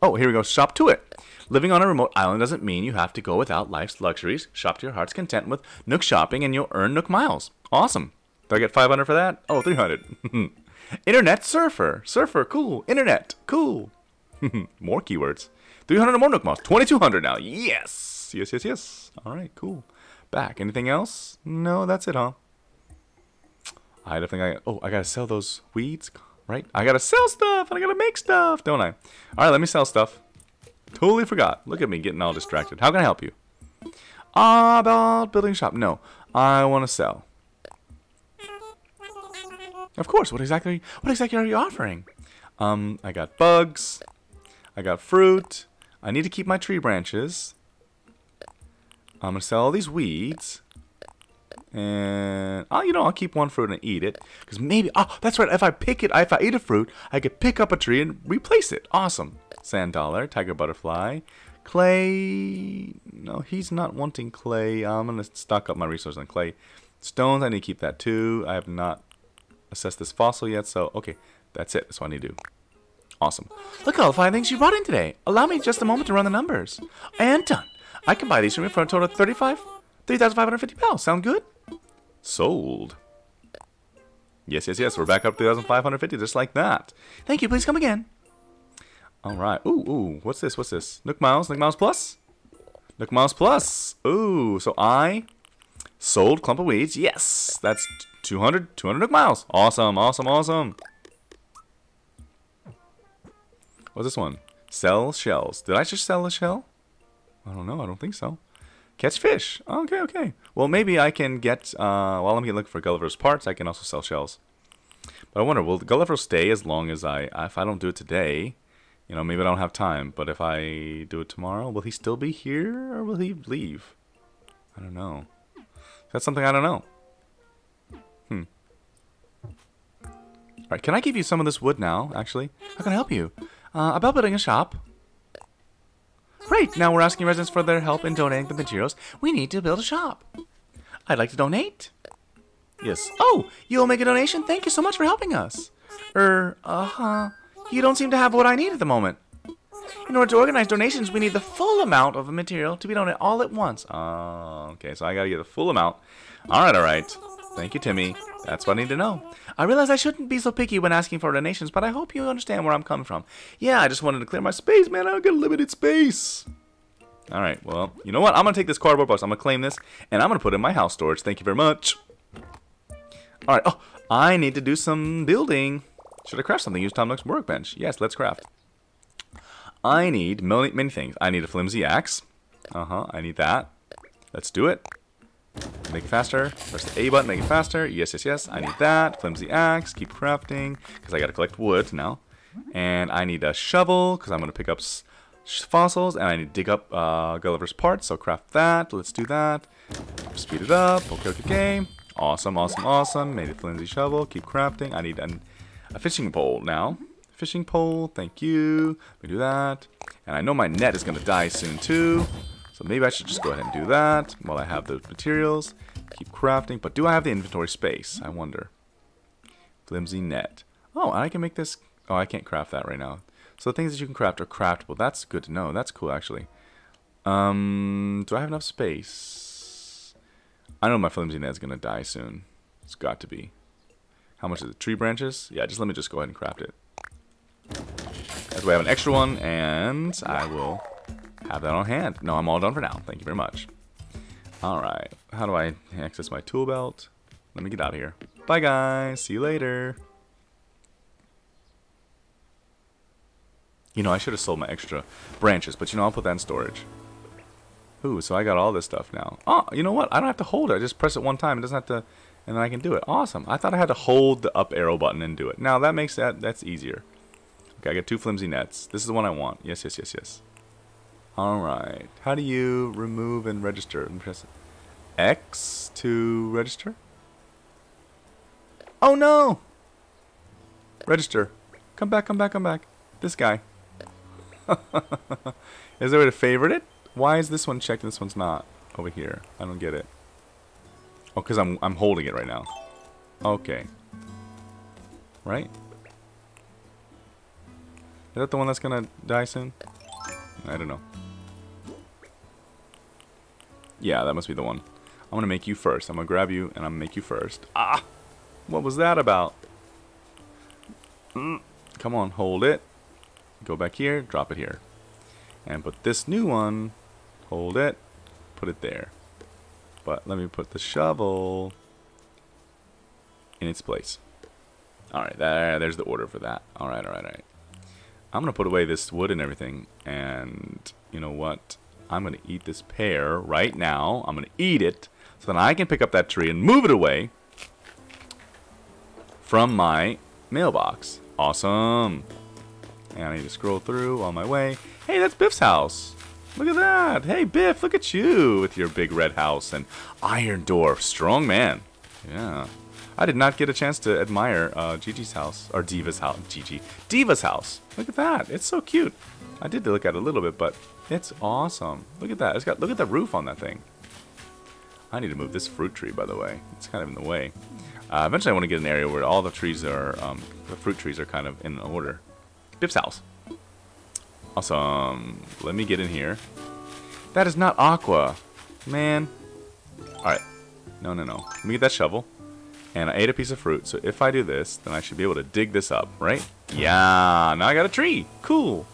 Oh, here we go. Shop to it. Living on a remote island doesn't mean you have to go without life's luxuries. Shop to your heart's content with Nook Shopping and you'll earn Nook Miles. Awesome. Do I get 500 for that? Oh, 300. Internet Surfer. Surfer, cool. Internet, cool. More keywords. 300 more Nook Miles. 2200 now. Yes. Yes, yes, yes. All right, cool. Back. Anything else? No, that's it, huh? I definitely got. Oh, I gotta sell those weeds, right? I gotta sell stuff and I gotta make stuff, don't I? All right, let me sell stuff. Totally forgot. Look at me getting all distracted. How can I help you? Uh, about building shop. No, I want to sell. Of course. What exactly? What exactly are you offering? Um, I got bugs. I got fruit. I need to keep my tree branches. I'm going to sell all these weeds. And, oh, you know, I'll keep one fruit and eat it. Because maybe, oh, that's right. If I pick it, if I eat a fruit, I could pick up a tree and replace it. Awesome. Sand dollar, tiger butterfly, clay. No, he's not wanting clay. I'm going to stock up my resources on clay. Stones, I need to keep that too. I have not assessed this fossil yet, so, okay. That's it. That's what I need to do. Awesome. Look at all the fine things you brought in today. Allow me just a moment to run the numbers. And done. I can buy these from you for a total of 35, 3,550 pounds. Sound good? Sold. Yes, yes, yes. We're back up to 3,550 just like that. Thank you. Please come again. All right. Ooh, ooh. What's this? What's this? Nook Miles? Nook Miles Plus? Nook Miles Plus. Ooh, so I sold Clump of Weeds. Yes. That's 200, 200 Nook Miles. Awesome, awesome, awesome. What's this one? Sell shells. Did I just sell a shell? I don't know. I don't think so. Catch fish. Okay, okay. Well, maybe I can get, uh, while I'm looking for Gulliver's parts, I can also sell shells. But I wonder, will Gulliver stay as long as I, if I don't do it today, you know, maybe I don't have time, but if I do it tomorrow, will he still be here or will he leave? I don't know. That's something I don't know. Hmm. Alright, can I give you some of this wood now, actually? How can I help you? Uh, about building a shop. Great, now we're asking residents for their help in donating the materials we need to build a shop. I'd like to donate. Yes. Oh, you'll make a donation? Thank you so much for helping us. Er, uh-huh. You don't seem to have what I need at the moment. In order to organize donations, we need the full amount of the material to be donated all at once. Oh, okay, so I gotta get the full amount. Alright, alright. Thank you, Timmy. That's need to know. I realize I shouldn't be so picky when asking for donations, but I hope you understand where I'm coming from. Yeah, I just wanted to clear my space, man. I don't got limited space. Alright, well, you know what? I'm gonna take this cardboard box. I'm gonna claim this, and I'm gonna put it in my house storage. Thank you very much. Alright, oh, I need to do some building. Should I craft something? Use Tom Nook's workbench. Yes, let's craft. I need many, many things. I need a flimsy axe. Uh-huh, I need that. Let's do it. Make it faster. Press the A button, make it faster. Yes, yes, yes. I need that. Flimsy axe. Keep crafting, because I got to collect wood now. And I need a shovel, because I'm going to pick up fossils. And I need to dig up uh, Gulliver's parts, so craft that. Let's do that. Speed it up. Okay, okay, okay. Awesome, awesome, awesome. Made a flimsy shovel. Keep crafting. I need an, a fishing pole now. Fishing pole, thank you. We do that. And I know my net is going to die soon too. So maybe I should just go ahead and do that while I have those materials. Keep crafting. But do I have the inventory space? I wonder. Flimsy net. Oh, I can make this... Oh, I can't craft that right now. So the things that you can craft are craftable. That's good to know. That's cool, actually. Um, do I have enough space? I know my flimsy net is going to die soon. It's got to be. How much is it? Tree branches? Yeah, just let me just go ahead and craft it. As we have an extra one, and I will have that on hand. No, I'm all done for now. Thank you very much. Alright, how do I access my tool belt? Let me get out of here. Bye guys, see you later. You know, I should have sold my extra branches, but you know, I'll put that in storage. Ooh, so I got all this stuff now. Oh, you know what? I don't have to hold it. I just press it one time. It doesn't have to, and then I can do it. Awesome. I thought I had to hold the up arrow button and do it. Now that makes that, that's easier. Okay, I got two flimsy nets. This is the one I want. Yes, yes, yes, yes. Alright. How do you remove and register? Press X to register? Oh no! Register. Come back, come back, come back. This guy. is there a way to favorite it? Why is this one checked and this one's not? Over here. I don't get it. Oh, because I'm, I'm holding it right now. Okay. Right? Is that the one that's gonna die soon? I don't know. Yeah, that must be the one. I'm gonna make you first. I'm gonna grab you and I'm gonna make you first. Ah! What was that about? Mm. Come on, hold it. Go back here, drop it here. And put this new one, hold it, put it there. But let me put the shovel in its place. Alright, there, there's the order for that. Alright, alright, alright. I'm going to put away this wood and everything. And you know what? I'm going to eat this pear right now. I'm going to eat it so then I can pick up that tree and move it away from my mailbox. Awesome. And I need to scroll through on my way. Hey, that's Biff's house. Look at that. Hey, Biff, look at you with your big red house and iron door. Strong man. Yeah. I did not get a chance to admire uh, Gigi's house, or Diva's house, Gigi, Diva's house. Look at that, it's so cute. I did to look at it a little bit, but it's awesome. Look at that, it's got, look at the roof on that thing. I need to move this fruit tree, by the way. It's kind of in the way. Uh, eventually I want to get an area where all the trees are, um, the fruit trees are kind of in order. Biff's house. Awesome. Let me get in here. That is not aqua. Man. Alright. No, no, no. Let me get that shovel and I ate a piece of fruit. So if I do this, then I should be able to dig this up, right? Yeah, now I got a tree. Cool.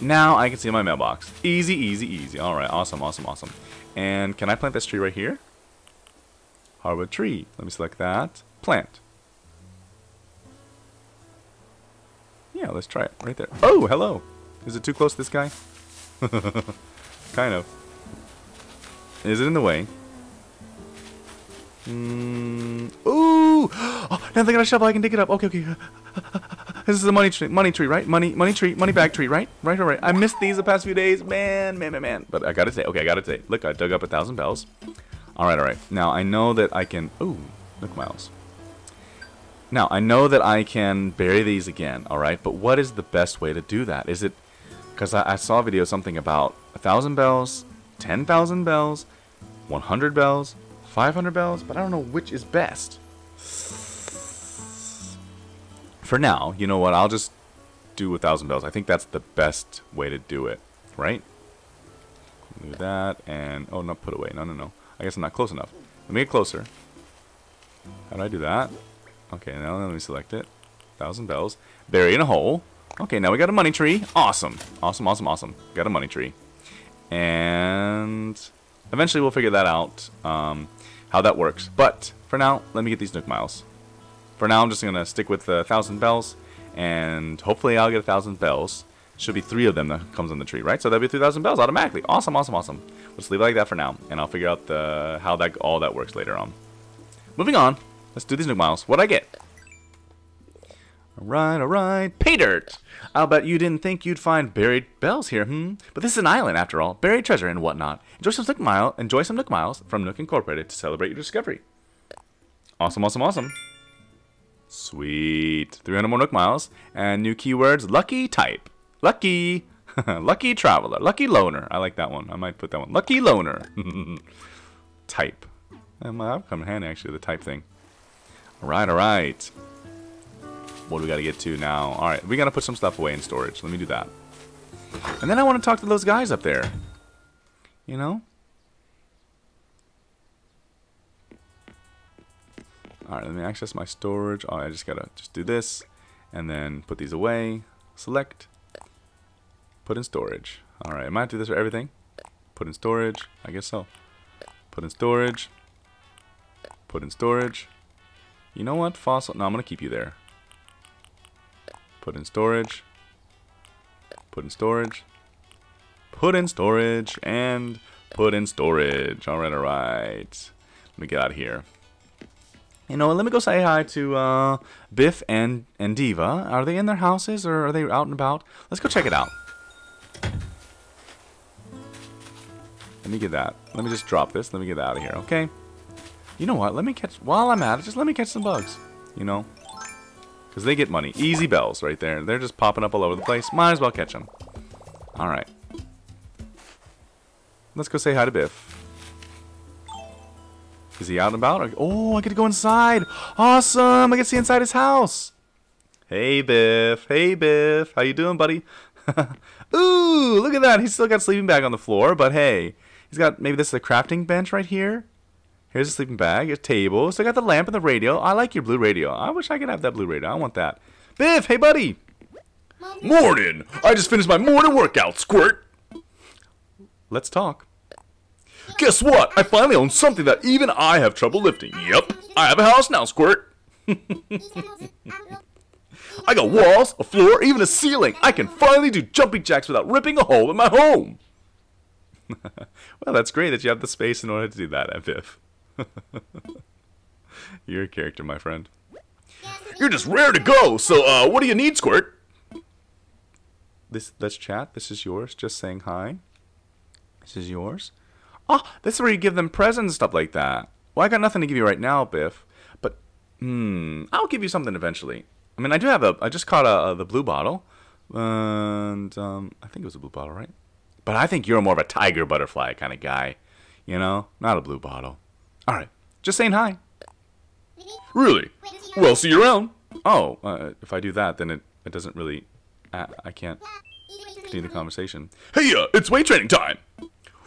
Now I can see my mailbox. Easy, easy, easy. All right, awesome, awesome, awesome. And can I plant this tree right here? Hardwood tree. Let me select that. Plant. Yeah, let's try it right there. Oh, hello. Is it too close to this guy? kind of. Is it in the way? Mm, ooh! Oh, now they got a shovel. I can dig it up. Okay, okay. This is a money tree, money tree, right? Money, money tree, money bag tree, right? Right, all right. I missed these the past few days, man, man, man, man. But I gotta say, okay, I gotta say, look, I dug up a thousand bells. All right, all right. Now I know that I can. Ooh, look, Miles. Now I know that I can bury these again. All right, but what is the best way to do that? Is it because I, I saw a video something about a thousand bells, ten thousand bells, one hundred bells, 500 bells, but I don't know which is best. For now, you know what, I'll just do a thousand bells. I think that's the best way to do it, right? Do that and oh no, put away. No, no, no. I guess I'm not close enough. Let me get closer. How do I do that? Okay, now let me select it. Thousand bells. Bury in a hole. Okay, now we got a money tree. Awesome. Awesome, awesome, awesome. Got a money tree. And eventually we'll figure that out, um, how that works. But for now, let me get these Nook Miles. For now, I'm just going to stick with the thousand bells, and hopefully I'll get a thousand bells. Should be three of them that comes on the tree, right? So that'll be 3,000 bells automatically. Awesome, awesome, awesome. Let's leave it like that for now, and I'll figure out the how that all that works later on. Moving on, let's do these Nook Miles. What'd I get? Alright, alright. Pay dirt! I'll bet you didn't think you'd find buried bells here, hmm? But this is an island, after all. Buried treasure and whatnot. Enjoy some Nook Mile, enjoy some Nook Miles from Nook Incorporated to celebrate your discovery. Awesome, awesome, awesome. Sweet. 300 more Nook Miles. And new keywords, lucky type. Lucky. lucky traveler. Lucky loner. I like that one. I might put that one. Lucky loner. type. That might come in handy, actually, the type thing. Alright, alright. What do we got to get to now? Alright, we got to put some stuff away in storage. Let me do that. And then I want to talk to those guys up there. You know? Alright, let me access my storage. Oh, I just got to just do this. And then put these away. Select. Put in storage. Alright, I might do this for everything. Put in storage. I guess so. Put in storage. Put in storage. You know what? Fossil. No, I'm to keep you there. Put in storage. Put in storage. Put in storage. And put in storage. Alright, alright. Let me get out of here. You know, let me go say hi to uh, Biff and, and Diva. Are they in their houses or are they out and about? Let's go check it out. Let me get that. Let me just drop this. Let me get that out of here, okay? You know what? Let me catch... While I'm at it, just let me catch some bugs. You know? Because they get money. Easy bells right there. They're just popping up all over the place. Might as well catch them. Alright. Let's go say hi to Biff. Is he out and about? Oh, I get to go inside. Awesome. I get to see inside his house. Hey, Biff. Hey, Biff. How you doing, buddy? Ooh, look at that. He's still got a sleeping bag on the floor, but hey. He's got, maybe this is a crafting bench right here. Here's a sleeping bag, a table. So I got the lamp and the radio. I like your blue radio. I wish I could have that blue radio. I want that. Biff, hey buddy. Morning! I just finished my morning workout, Squirt! Let's talk. Guess what? I finally own something that even I have trouble lifting. Yep, I have a house now, Squirt! I got walls, a floor, even a ceiling. I can finally do jumping jacks without ripping a hole in my home. well, that's great that you have the space in order to do that, Biff. You're a character, my friend. You're just rare to go, so uh, what do you need, Squirt? This let's chat. This is yours. Just saying hi. This is yours. Oh, this is where you give them presents and stuff like that. Well, I got nothing to give you right now, Biff. But hmm, I'll give you something eventually. I mean, I do have a. I just caught a, a the blue bottle, and um, I think it was a blue bottle, right? But I think you're more of a tiger butterfly kind of guy. You know, not a blue bottle. All right, just saying hi. Really? Well, see you around. Oh, uh, if I do that, then it, it doesn't really... Uh, I can't continue the conversation. Hey, uh, it's weight training time.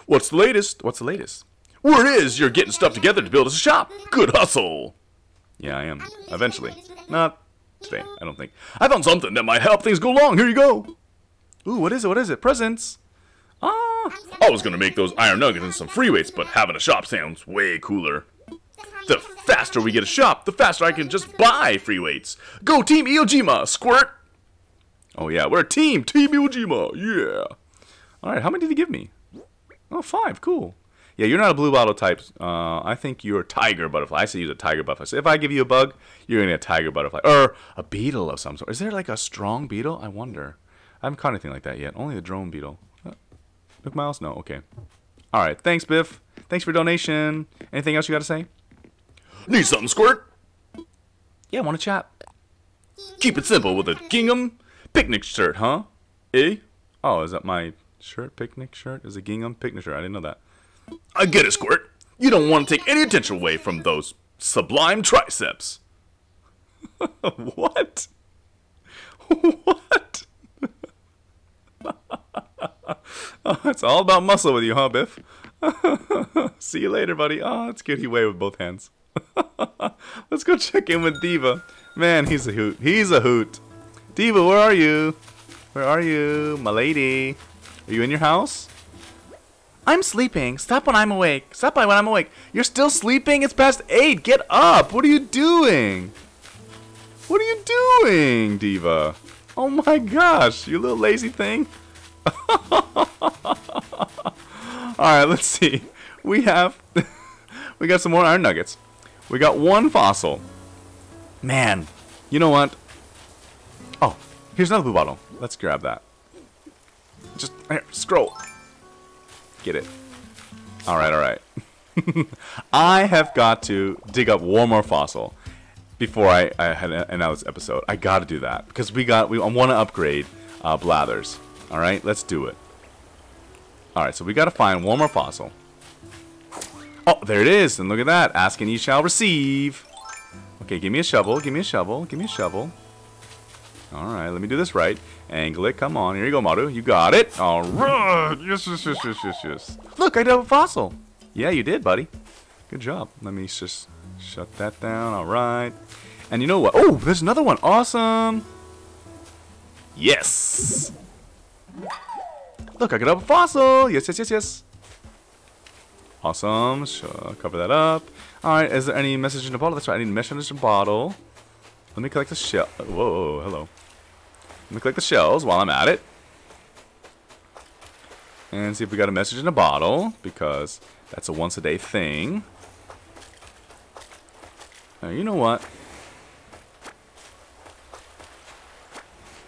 What's the latest? What's the latest? Word is you're getting stuff together to build us a shop. Good hustle. Yeah, I am. Eventually. Not today, I don't think. I found something that might help things go along. Here you go. Ooh, what is it? What is it? Presents. Ah. I was gonna make those iron nuggets and some free weights, but having a shop sounds way cooler. The faster we get a shop, the faster I can just buy free weights. Go Team Iojima, squirt! Oh yeah, we're a team, Team Iojima, yeah. Alright, how many did he give me? Oh, five, cool. Yeah, you're not a blue bottle type. Uh, I think you're a tiger butterfly. I say use a tiger butterfly. So if I give you a bug, you're gonna get a tiger butterfly. Or a beetle of some sort. Is there like a strong beetle? I wonder. I haven't caught anything like that yet. Only the drone beetle. Uh, Miles? No, okay. Alright, thanks, Biff. Thanks for donation. Anything else you gotta say? Need something, Squirt? Yeah, wanna chat? Keep it simple with a gingham picnic shirt, huh? Eh? Oh, is that my Shirt, picnic shirt is a gingham picnic shirt. I didn't know that. I get it, Squirt. You don't want to take any attention away from those sublime triceps. what? what? oh, it's all about muscle with you, huh, Biff? See you later, buddy. Oh, it's good. He waved with both hands. Let's go check in with Diva. Man, he's a hoot. He's a hoot. Diva, where are you? Where are you, my lady? Are you in your house? I'm sleeping. Stop when I'm awake. Stop by when I'm awake. You're still sleeping? It's past 8. Get up. What are you doing? What are you doing, Diva? Oh my gosh, you little lazy thing. Alright, let's see. We have... we got some more iron nuggets. We got one fossil. Man, you know what? Oh, here's another blue bottle. Let's grab that. Just, here, scroll. Get it. Alright, alright. I have got to dig up one more fossil before I, I had announce this episode. I got to do that because we got we want to upgrade uh, Blathers. All right, let's do it. All right, so we got to find one more fossil. Oh, there it is, and look at that. Ask and ye shall receive. Okay, give me a shovel. Give me a shovel. Give me a shovel. All right, let me do this right. Angle it. Come on. Here you go, Maru. You got it. All right. Yes, yes, yes, yes, yes, yes. Look, I did a fossil. Yeah, you did, buddy. Good job. Let me just Shut that down. All right. And you know what? Oh, there's another one. Awesome. Yes. Look, I got up a fossil. Yes, yes, yes, yes. Awesome. Sure, cover that up. All right. Is there any message in the bottle? That's right. I need a message in the bottle. Let me collect the shell. Whoa, hello. Let me collect the shells while I'm at it. And see if we got a message in a bottle, because that's a once a day thing. Now, you know what?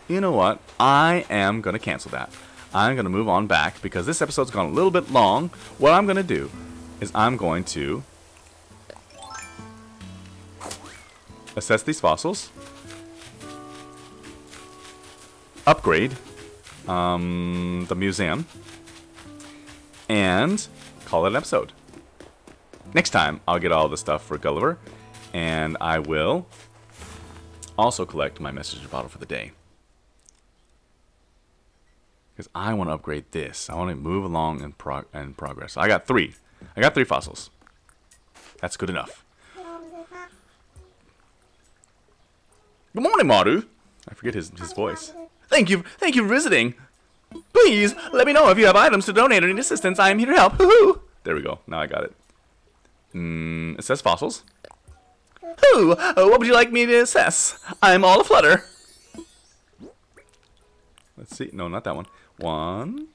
You know what? I am going to cancel that. I'm going to move on back because this episode's gone a little bit long. What I'm going to do is I'm going to assess these fossils, upgrade um, the museum, and call it an episode. Next time, I'll get all the stuff for Gulliver, and I will also collect my message bottle for the day. Because I want to upgrade this. I want to move along in, prog in progress. I got three. I got three fossils. That's good enough. Good morning, Maru. I forget his, his voice. Thank you. Thank you for visiting. Please, let me know if you have items to donate or need assistance. I am here to help. There we go. Now I got it. Mm, it says fossils. Who? Uh, what would you like me to assess? I'm all aflutter. Let's see. No, not that one. One,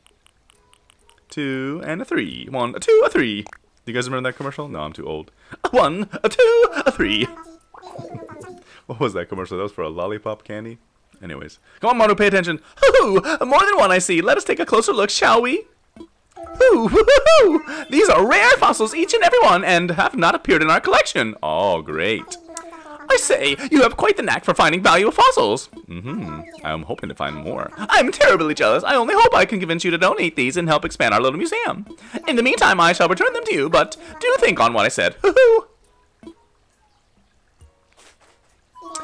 two, and a three. One, a two, a three. Do you guys remember that commercial? No, I'm too old. One, a two, a three. what was that commercial? That was for a lollipop candy? Anyways. Come on, Manu, pay attention. Hoo! Hoo! More than one, I see. Let us take a closer look, shall we? Ooh, These are rare fossils, each and every one, and have not appeared in our collection. Oh, great. I say, you have quite the knack for finding valuable fossils. Mm-hmm. I'm hoping to find more. I'm terribly jealous. I only hope I can convince you to donate these and help expand our little museum. In the meantime, I shall return them to you, but do think on what I said. Hoo hoo!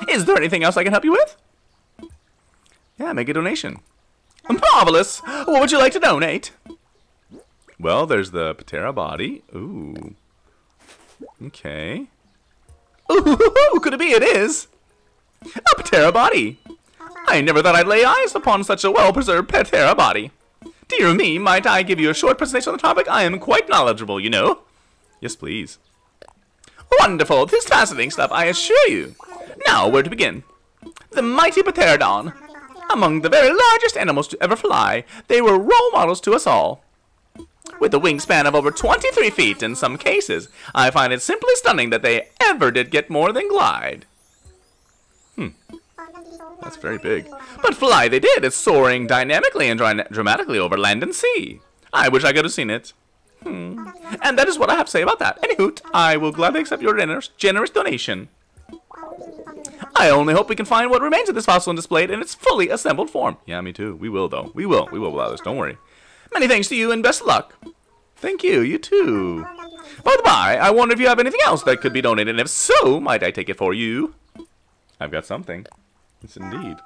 Is there anything else I can help you with? Yeah, make a donation. Marvelous! What would you like to donate? Well, there's the Ptera body. Ooh. Okay. Ooh, could it be? It is. A Ptera body. I never thought I'd lay eyes upon such a well-preserved Ptera body. Dear me, might I give you a short presentation on the topic? I am quite knowledgeable, you know. Yes, please. Wonderful. This fascinating stuff, I assure you. Now, where to begin? The mighty Pteranodon. Among the very largest animals to ever fly, they were role models to us all. With a wingspan of over 23 feet in some cases, I find it simply stunning that they ever did get more than glide. Hmm. That's very big. But fly they did, it's soaring dynamically and dramatically over land and sea. I wish I could have seen it. Hmm. And that is what I have to say about that. Anywho, I will gladly accept your generous donation. I only hope we can find what remains of this fossil and display it in its fully assembled form. Yeah, me too. We will, though. We will. We will allow this. Don't worry. Many thanks to you and best of luck. Thank you, you too. By the by, I wonder if you have anything else that could be donated, and if so, might I take it for you? I've got something. Yes, indeed.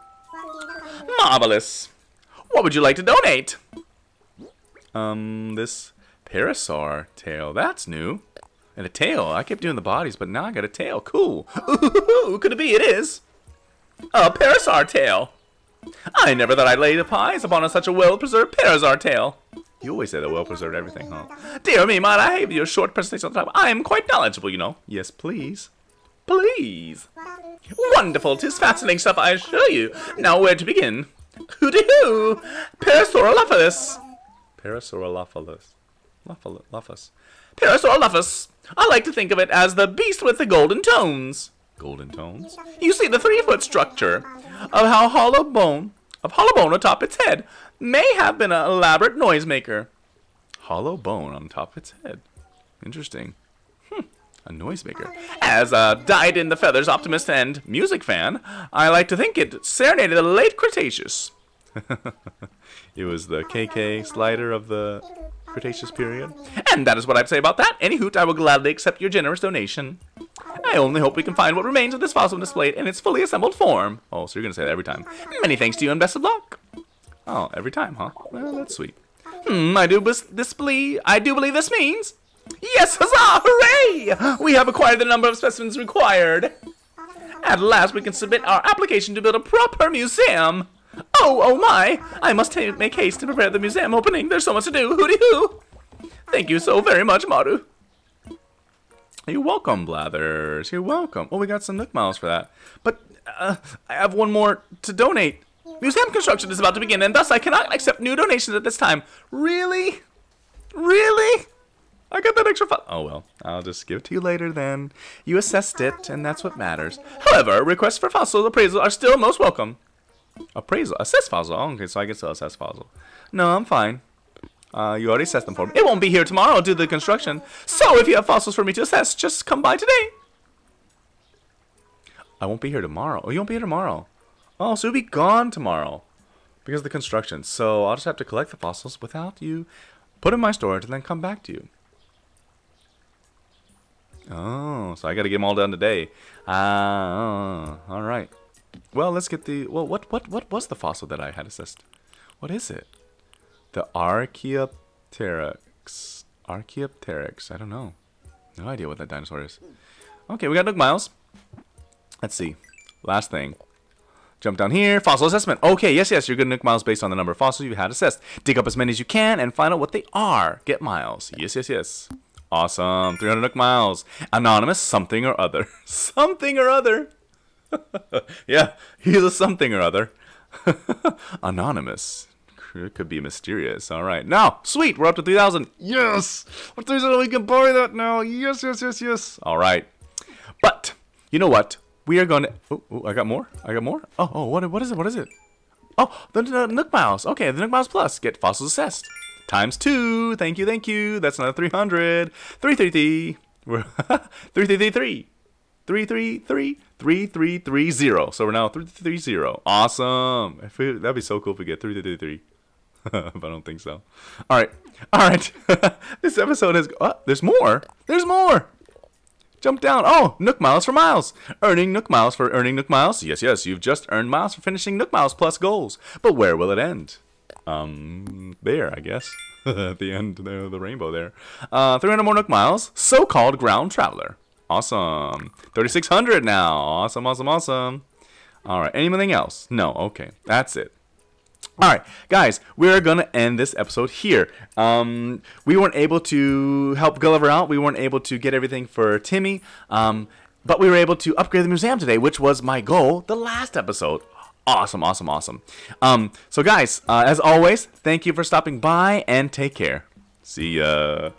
Marvelous. What would you like to donate? Um, this Parasaur tail. That's new. And a tail. I kept doing the bodies, but now I got a tail. Cool. Ooh, could it be? It is. A Parasaur tail. I never thought I'd lay the eyes upon such a well-preserved Parasaur tail. You always say that well-preserved everything, huh? Dear me, might I have your short presentation on the time? I am quite knowledgeable, you know. Yes, please. Please. Wonderful, tis fascinating stuff, I assure you. Now, where to begin? Hooty-hoo! Parasaurolophus. Parasaurolophus. Lophus. Parasaurolophus. I like to think of it as the beast with the golden tones. Golden tones? You see the three-foot structure of how hollow bone, of hollow bone atop its head, may have been an elaborate noisemaker. Hollow bone on top of its head. Interesting. Hmm, a noisemaker. As a dyed-in-the-feathers optimist and music fan, I like to think it serenaded the late Cretaceous. it was the KK slider of the Cretaceous period. And that is what I'd say about that. Any hoot, I will gladly accept your generous donation. I only hope we can find what remains of this fossil displayed in its fully assembled form. Oh, so you're going to say that every time. Many thanks to you and best of luck. Oh, every time, huh? Well, that's sweet. Hmm, I do this believe, I do believe this means... Yes, huzzah, hooray! We have acquired the number of specimens required. At last, we can submit our application to build a proper museum. Oh, oh my! I must make haste to prepare the museum opening. There's so much to do. Hooty hoo! Thank you so very much, Maru. You're welcome, Blathers. You're welcome. Oh, we got some Nook Miles for that. But uh, I have one more to donate. Museum construction is about to begin, and thus I cannot accept new donations at this time. Really? Really? I got that extra fun. Oh, well. I'll just give it to you later then. You assessed it, and that's what matters. However, requests for fossil appraisal are still most welcome. Appraisal. Assess fossil. Okay, so I get to assess fossil. No, I'm fine. Uh, you already assessed them for me. It won't be here tomorrow due to the construction. So if you have fossils for me to assess, just come by today. I won't be here tomorrow. Oh, you won't be here tomorrow. Oh, so you'll be gone tomorrow. Because of the construction. So I'll just have to collect the fossils without you. Put in my storage and then come back to you. Oh, so I got to get them all done today. Ah, uh, all right. Well, let's get the... Well, what, what, what was the fossil that I had assessed? What is it? The Archaeopteryx. Archaeopteryx. I don't know. No idea what that dinosaur is. Okay, we got Nook Miles. Let's see. Last thing. Jump down here. Fossil assessment. Okay, yes, yes. You're good Nook Miles based on the number of fossils you had assessed. Dig up as many as you can and find out what they are. Get miles. Yes, yes, yes. Awesome. 300 Nook Miles. Anonymous something or other. something or other. yeah, he's a something or other. Anonymous. It could be mysterious. All right. Now, sweet. We're up to 3,000. Yes. What 3,000? We can buy that now. Yes, yes, yes, yes. All right. But, you know what? We are going to... Oh, oh, I got more? I got more? Oh, oh, what, what is it? What is it? Oh, the, the Nook Miles. Okay, the Nook Miles Plus. Get fossils assessed. Times two. Thank you, thank you. That's another 300. 333. 3333. 333. 3330. So we're now 3330. Awesome. That'd be so cool if we get 3333. but I don't think so. All right. All right. this episode has. Oh, there's more. There's more. Jump down. Oh, Nook Miles for Miles. Earning Nook Miles for earning Nook Miles. Yes, yes, you've just earned miles for finishing Nook Miles plus goals. But where will it end? Um, there, I guess. At the end, there, the rainbow there. Uh, 300 more Nook Miles. So-called ground traveler. Awesome. 3,600 now. Awesome, awesome, awesome. All right. Anything else? No. Okay. That's it. All right, guys, we're gonna end this episode here. Um, we weren't able to help Gulliver out. We weren't able to get everything for Timmy, um, but we were able to upgrade the museum today, which was my goal. The last episode. Awesome, awesome, awesome. Um, so, guys, uh, as always, thank you for stopping by and take care. See ya.